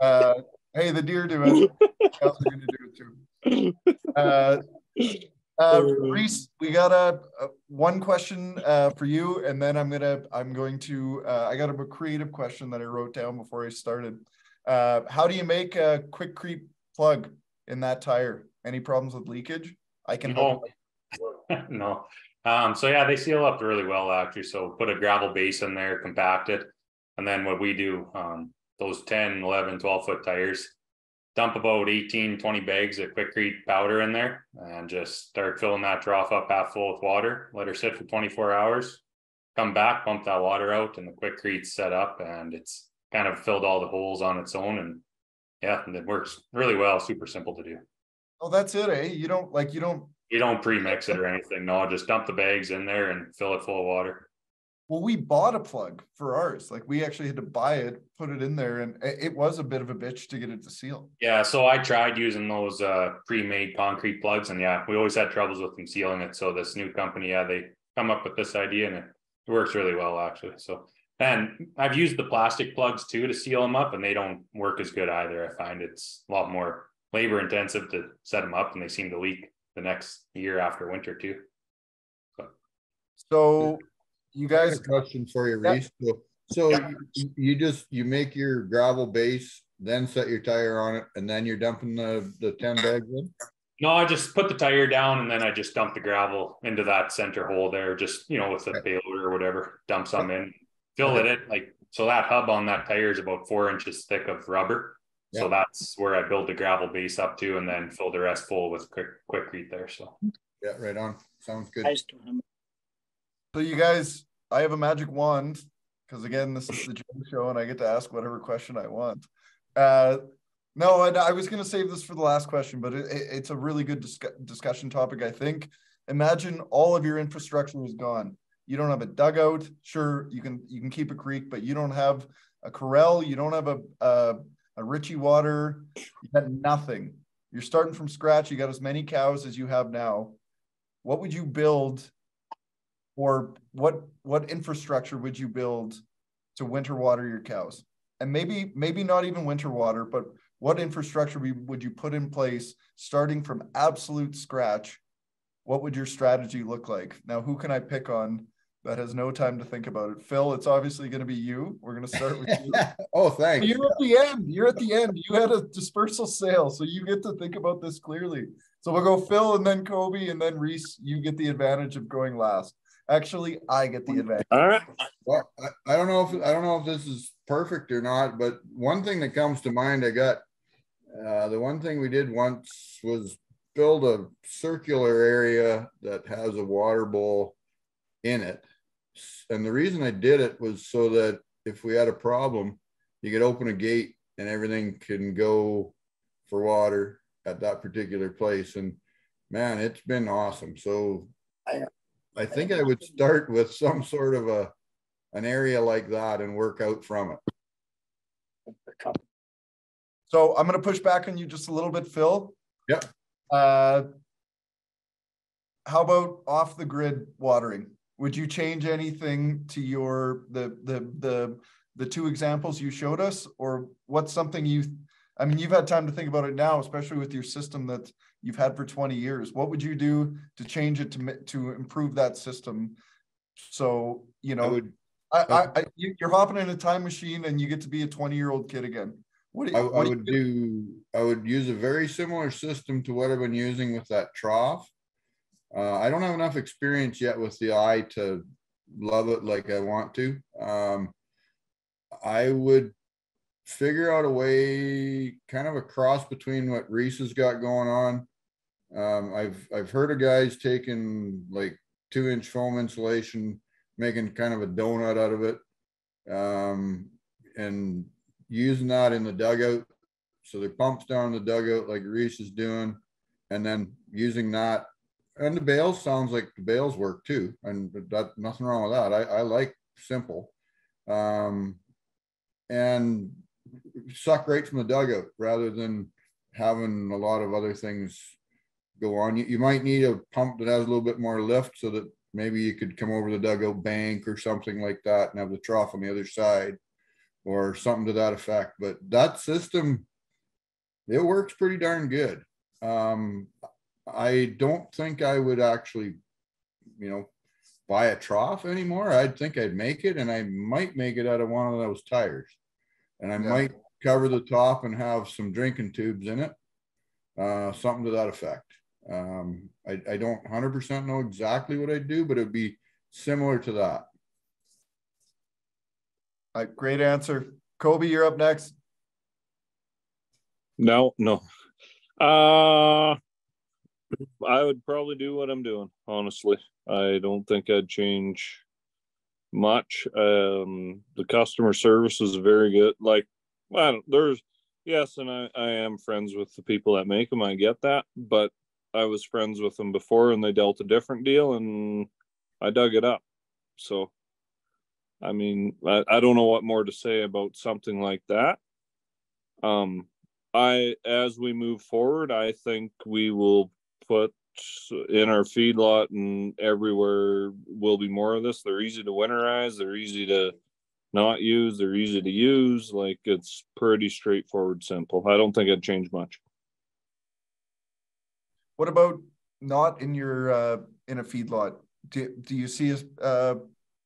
Uh, hey, the deer do it. Cows are gonna do it too. Uh, uh, Rhys, we got a, a one question uh, for you, and then I'm gonna I'm going to uh, I got a creative question that I wrote down before I started. Uh, how do you make a Quikrete plug in that tire? Any problems with leakage? I can. No. no. Um, so yeah, they seal up really well actually. So put a gravel base in there, compact it. And then what we do, um, those 10, 11, 12 foot tires, dump about 18, 20 bags of Quikrete powder in there and just start filling that trough up half full with water. Let her sit for 24 hours. Come back, pump that water out, and the Quikrete's set up, and it's kind of filled all the holes on its own. And yeah, and it works really well. Super simple to do. Oh, that's it, eh? You don't like you don't. You don't pre-mix it or anything. No, just dump the bags in there and fill it full of water. Well, we bought a plug for ours. Like we actually had to buy it, put it in there, and it, it was a bit of a bitch to get it to seal. Yeah, so I tried using those uh pre-made concrete plugs, and yeah, we always had troubles with them sealing it. So this new company, yeah, they come up with this idea, and it works really well actually. So and I've used the plastic plugs too to seal them up, and they don't work as good either. I find it's a lot more labor intensive to set them up, and they seem to leak the next year after winter too. So you I got guys, a Question for you, Yeah. Rhys. So, so Yeah. you, you just, you make your gravel base, then set your tire on it, and then you're dumping the, the ten bags in? No, I just put the tire down and then I just dump the gravel into that center hole there, just you know, with the Okay. payload or whatever, dump some in, fill it in, like so that hub on that tire is about four inches thick of rubber. So that's where I build the gravel base up to and then fill the rest full with quick Quikrete there. So Yeah, right on. Sounds good. Guys to so you guys, I have a magic wand because again, this is the Joe show, and I get to ask whatever question I want. Uh, no, and I was going to save this for the last question, but it, it- it's a really good discu- discussion topic. I think. Imagine all of your infrastructure is gone. You don't have a dugout. Sure, you can you can keep a creek, but you don't have a corral. You don't have a a, a Ritchie water. You got nothing. You're starting from scratch. You got as many cows as you have now. What would you build, or what what infrastructure would you build to winter water your cows? And maybe maybe not even winter water, but what infrastructure would you put in place starting from absolute scratch? What would your strategy look like? Now, who can I pick on that has no time to think about it? Phil, it's obviously going to be you. We're going to start with you. Oh, thanks. You're at the end. You're at the end. You had a dispersal sale, so you get to think about this clearly. So we'll go Phil and then Cobie and then Rhys. You get the advantage of going last. Actually, I get the advantage. All right. Well, I, I don't know if, I don't know if this is perfect or not, but one thing that comes to mind, I got, uh, the one thing we did once was build a circular area that has a water bowl in it. And the reason I did it was so that if we had a problem, you could open a gate and everything can go for water at that particular place. And man, it's been awesome. So I- I think I would start with some sort of a, an area like that and work out from it. So I'm going to push back on you just a little bit, Phil. Yep. Uh, how about off the grid watering? Would you change anything to your the the the the two examples you showed us, or what's something you? I mean, you've had time to think about it now, especially with your system that you've had for 20 years. What would you do to change it to to improve that system? So you I know, would, I, I, I you, you're hopping in a time machine and you get to be a 20 year old kid again. What do I, you, I what do you would do, I would use a very similar system to what I've been using with that trough. Uh, I don't have enough experience yet with the eye to love it like I want to. Um, I would figure out a way, kind of a cross between what Rhys has got going on. Um, I've, I've heard of guys taking like two inch foam insulation, making kind of a donut out of it. Um, and using that in the dugout. So the pumps down the dugout like Reese is doing, and then using that. And the bales sounds like the bales work too, and that nothing wrong with that. I, I like simple. Um, and suck right from the dugout rather than having a lot of other things go on. You, you might need a pump that has a little bit more lift so that maybe you could come over the dugout bank or something like that and have the trough on the other side or something to that effect. But that system, it works pretty darn good. Um, I don't think I would actually, you know, buy a trough anymore. I'd think I'd make it and I might make it out of one of those tires. And I Yeah. might cover the top and have some drinking tubes in it. Uh, something to that effect. Um, I, I don't hundred percent know exactly what I'd do, but it'd be similar to that. All right, great answer. Cobie, you're up next. No, no. Uh I would probably do what I'm doing, honestly. I don't think I'd change much. Um the customer service is very good. Like well, there's yes, and I, I am friends with the people that make them. I get that, but I was friends with them before and they dealt a different deal and I dug it up. So I mean, I, I don't know what more to say about something like that. Um I as we move forward, I think we will put in our feedlot and everywhere will be more of this. They're easy to winterize, they're easy to not use, they're easy to use. Like it's pretty straightforward, simple. I don't think it'd change much. What about not in your uh in a feedlot? Do do you see a uh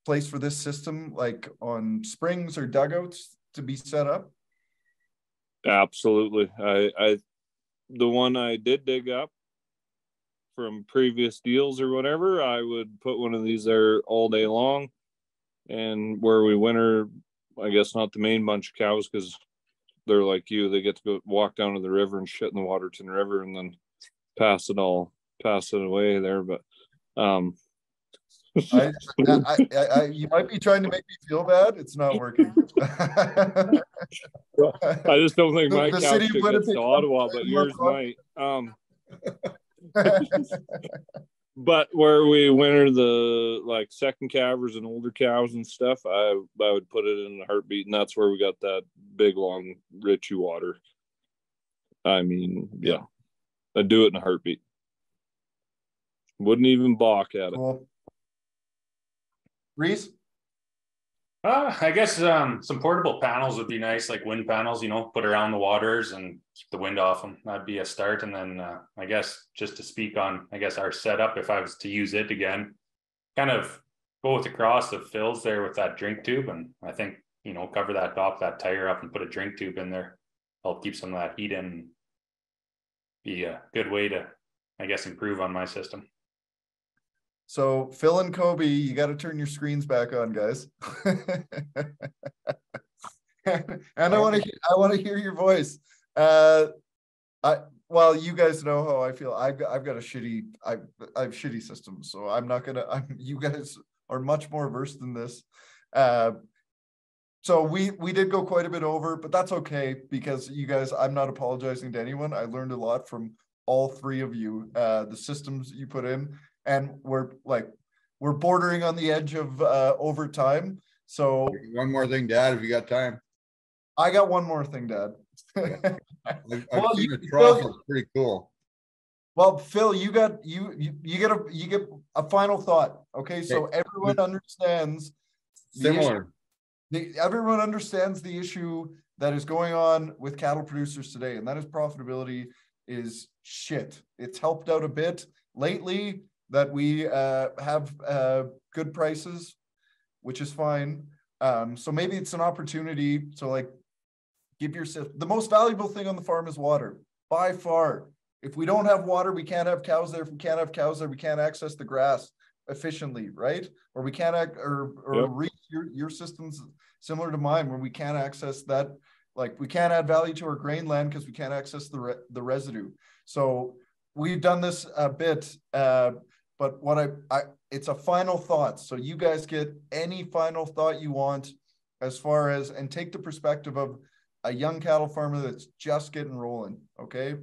place for this system like on springs or dugouts to be set up? Absolutely. I, I, the one I did dig up from previous deals or whatever, I would put one of these there all day long. And where we winter, I guess not the main bunch of cows because they're like you, they get to go walk down to the river and shit in the Waterton River and then pass it all, pass it away there. But, um, I, I, I, you might be trying to make me feel bad. It's not working. I just don't think my The- the of could get to Ottawa, but yours might. Um, but where we winter the like second calvers and older cows and stuff, I I would put it in a heartbeat, and that's where we got that big long Ritchie water. I mean, yeah, I'd do it in a heartbeat. Wouldn't even balk at it. Rhys? Uh, I guess um, some portable panels would be nice, like wind panels, you know, put around the waters and keep the wind off them. That'd be a start. And then uh, I guess just to speak on, I guess our setup, if I was to use it again, kind of go with across the fills there with that drink tube. And I think, you know, cover that top, that tire up and put a drink tube in there. Help keep some of that heat in. Be a good way to, I guess, improve on my system. So Phil and Cobie, you got to turn your screens back on, guys. and I want to, I want to hear your voice. Uh, I well, you guys know how I feel. I've got, I've got a shitty, I, I have shitty systems, so I'm not gonna. I'm, you guys are much more versed than this. Uh, so we we did go quite a bit over, but that's okay because you guys, I'm not apologizing to anyone. I learned a lot from all three of you. Uh, the systems you put in and we're like we're bordering on the edge of uh overtime so One more thing, Dad, if you got time. i got one more thing dad I've, I've Well, seen you- it's pretty cool. well phil you got you you, you get a you get a final thought okay so everyone understands the issue- Similar. the, everyone understands the issue that is going on with cattle producers today and that is profitability is shit it's helped out a bit lately that we uh, have uh, good prices, which is fine. Um, so maybe it's an opportunity to like give yourself the most valuable thing on the farm is water by far. If we don't have water, we can't have cows there. If we can't have cows there, we can't access the grass efficiently, right? Or we can't act or or Yep. reach your your systems similar to mine where we can't access that. Like we can't add value to our grain land because we can't access the re- the residue. So we've done this a bit. Uh, but what I, I, it's a final thought. So you guys get any final thought you want as far as, and take the perspective of a young cattle farmer that's just getting rolling. Okay.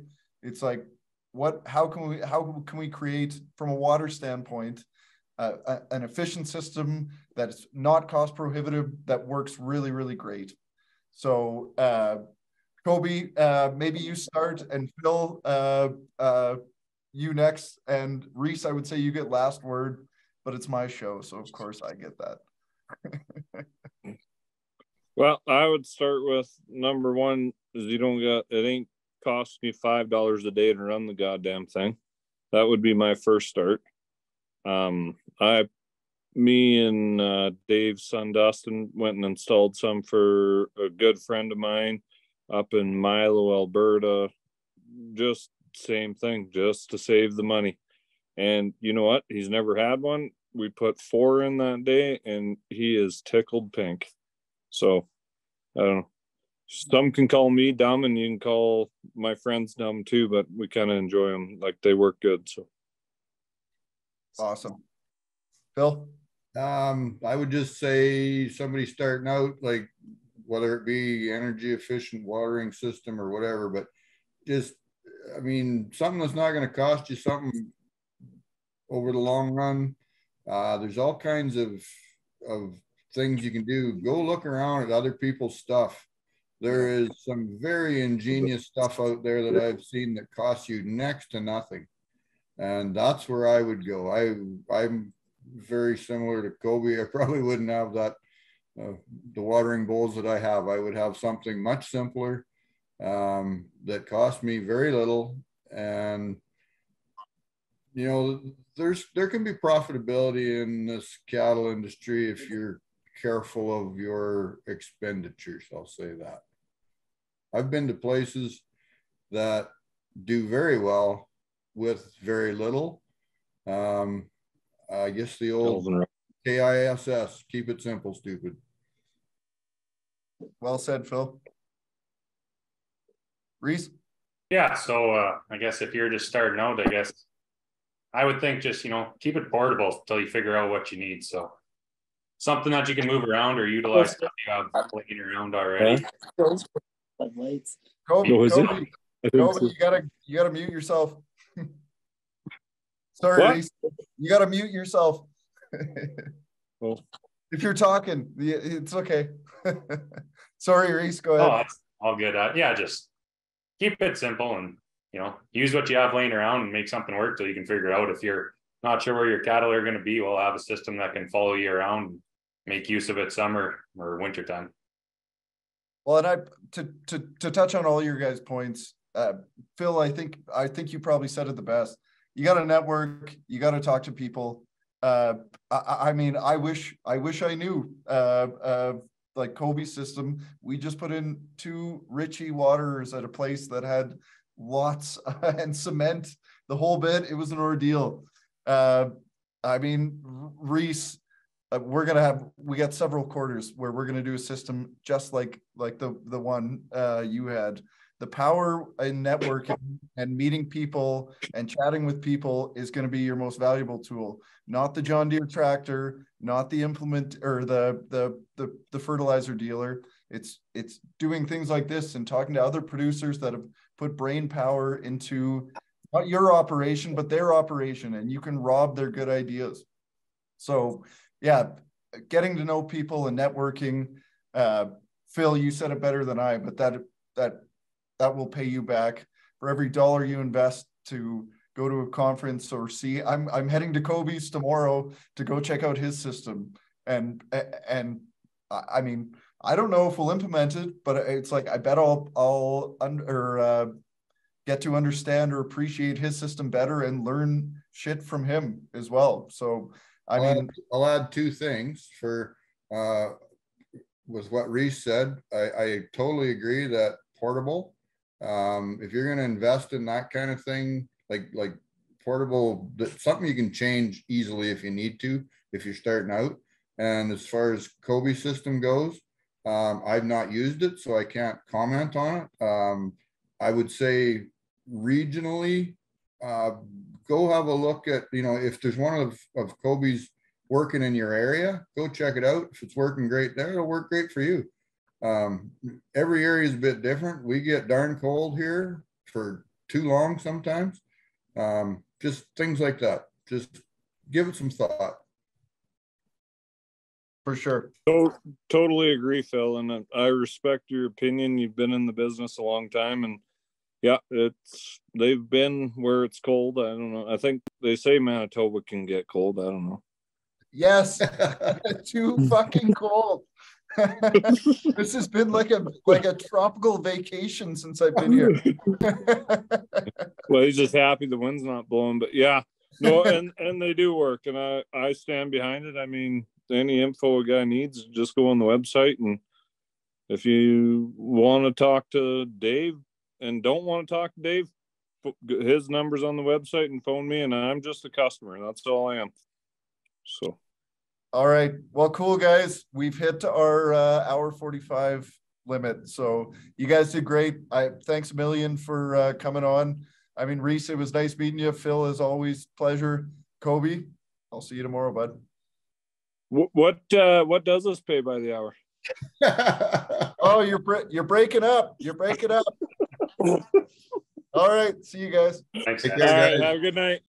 It's like, what, how can we, how can we create from a water standpoint, uh, a- an efficient system that's not cost prohibitive, that works really, really great. So, uh, Cobie, uh, maybe you start and Phil, uh, uh, you next, and Rhys, I would say you get last word, but it's my show, so of course I get that. Well, I would start with number one is you don't got it ain't cost me five dollars a day to run the goddamn thing. That would be my first start. Um, I, me and uh, Dave's son Dustin went and installed some for a good friend of mine up in Milo, Alberta. Just same thing, just to save the money. And you know what? He's never had one. We put four in that day, and he is tickled pink. So I don't know. some can call me dumb and you can call my friends dumb too, but we kind of enjoy them. Like they work good. So Awesome. Phil? Um, I would just say somebody starting out, like whether it be energy efficient watering system or whatever, but just, I mean, something that's not going to cost you something over the long run. Uh, there's all kinds of of things you can do. Go look around at other people's stuff. There is some very ingenious stuff out there that I've seen that costs you next to nothing, and that's where I would go. I I'm very similar to Cobie. I probably wouldn't have that uh, the watering bowls that I have. I would have something much simpler um, that cost me very little. And you know there's there can be profitability in this cattle industry if you're careful of your expenditures i'll say that. I've been to places that do very well with very little. Um i guess the old kiss keep it simple stupid. Well said, Phil. Rhys? Yeah, so uh, I guess if you're just starting out, I guess I would think just you know keep it portable until you figure out what you need. So something that you can move around or utilize stuff you have laying around already. Those were lights. Cobie, What? Cobie, Cobie, you gotta, you gotta mute yourself. Sorry, What? Rhys, you gotta mute yourself. Oh. If you're talking, it's okay. Sorry, Rhys, go Oh, ahead. that's all good. Uh, yeah, just keep it simple and you know use what you have laying around and make something work till you can figure it out. If you're not sure where your cattle are going to be, we'll have a system that can follow you around, and make use of it summer or winter time. Well, and I, to, to, to touch on all your guys' points, uh, Phil, I think, I think you probably said it the best. You gotta network, you gotta talk to people. Uh, I, I, I mean, I wish, I wish I knew, uh, uh, like Cobie system. We just put in two Ritchie waters at a place that had lots and cement, the whole bit. It was an ordeal. Uh, I mean, Rhys, uh, we're gonna have we got several quarters where we're gonna do a system just like like the the one uh you had the power in networking and meeting people and chatting with people is going to be your most valuable tool not the john deere tractor not the implement or the the the, the fertilizer dealer it's it's doing things like this and talking to other producers that have put brain power into not your operation but their operation and you can rob their good ideas so yeah, getting to know people and networking. Uh, Phil, you said it better than I, but that that that will pay you back for every dollar you invest to go to a conference or see. I'm I'm heading to Cobie's tomorrow to go check out his system, and and I mean I don't know if we'll implement it, but it's like I bet I'll I'll under uh, get to understand or appreciate his system better and learn shit from him as well. So I I'll mean. add- I'll add two things for, uh, with what Rhys said. I, I totally agree that portable. Um, if you're gonna invest in that kind of thing, like, like portable, something you can change easily if you need to, if you're starting out. And as far as Cobie system goes, um, I've not used it, so I can't comment on it. Um, I would say regionally, uh, go have a look at, you know, if there's one of, of Cobie's working in your area, go check it out. If it's working great there, it'll work great for you. Um, every area is a bit different. We get darn cold here for too long sometimes. Um, just things like that. Just give it some thought. For sure. To- totally agree, Phil, and I respect your opinion. You've been in the business a long time, and yeah, it's they've been where it's cold. I don't know. I think they say Manitoba can get cold. I don't know. Yes, too fucking cold. This has been like a like a tropical vacation since I've been here. well, he's just happy the wind's not blowing, but yeah, no, and and they do work, and I I stand behind it. I mean, any info a guy needs, just go on the website, and if you want to talk to Dave and don't want to talk to Dave, his numbers on the website and phone me, and I'm just a customer. That's all I am. So All right. Well, cool guys. We've hit our uh, hour 45 limit. So you guys did great. I, thanks a million for, uh, coming on. I mean, Rhys, it was nice meeting you. Phil, as always, pleasure. Cobie, I'll see you tomorrow, bud. What what uh, what does this pay by the hour? Oh, you're, bre- you're breaking up. You're breaking up. All right. See you guys. Thanks. Take guys. care, All right, have a good night.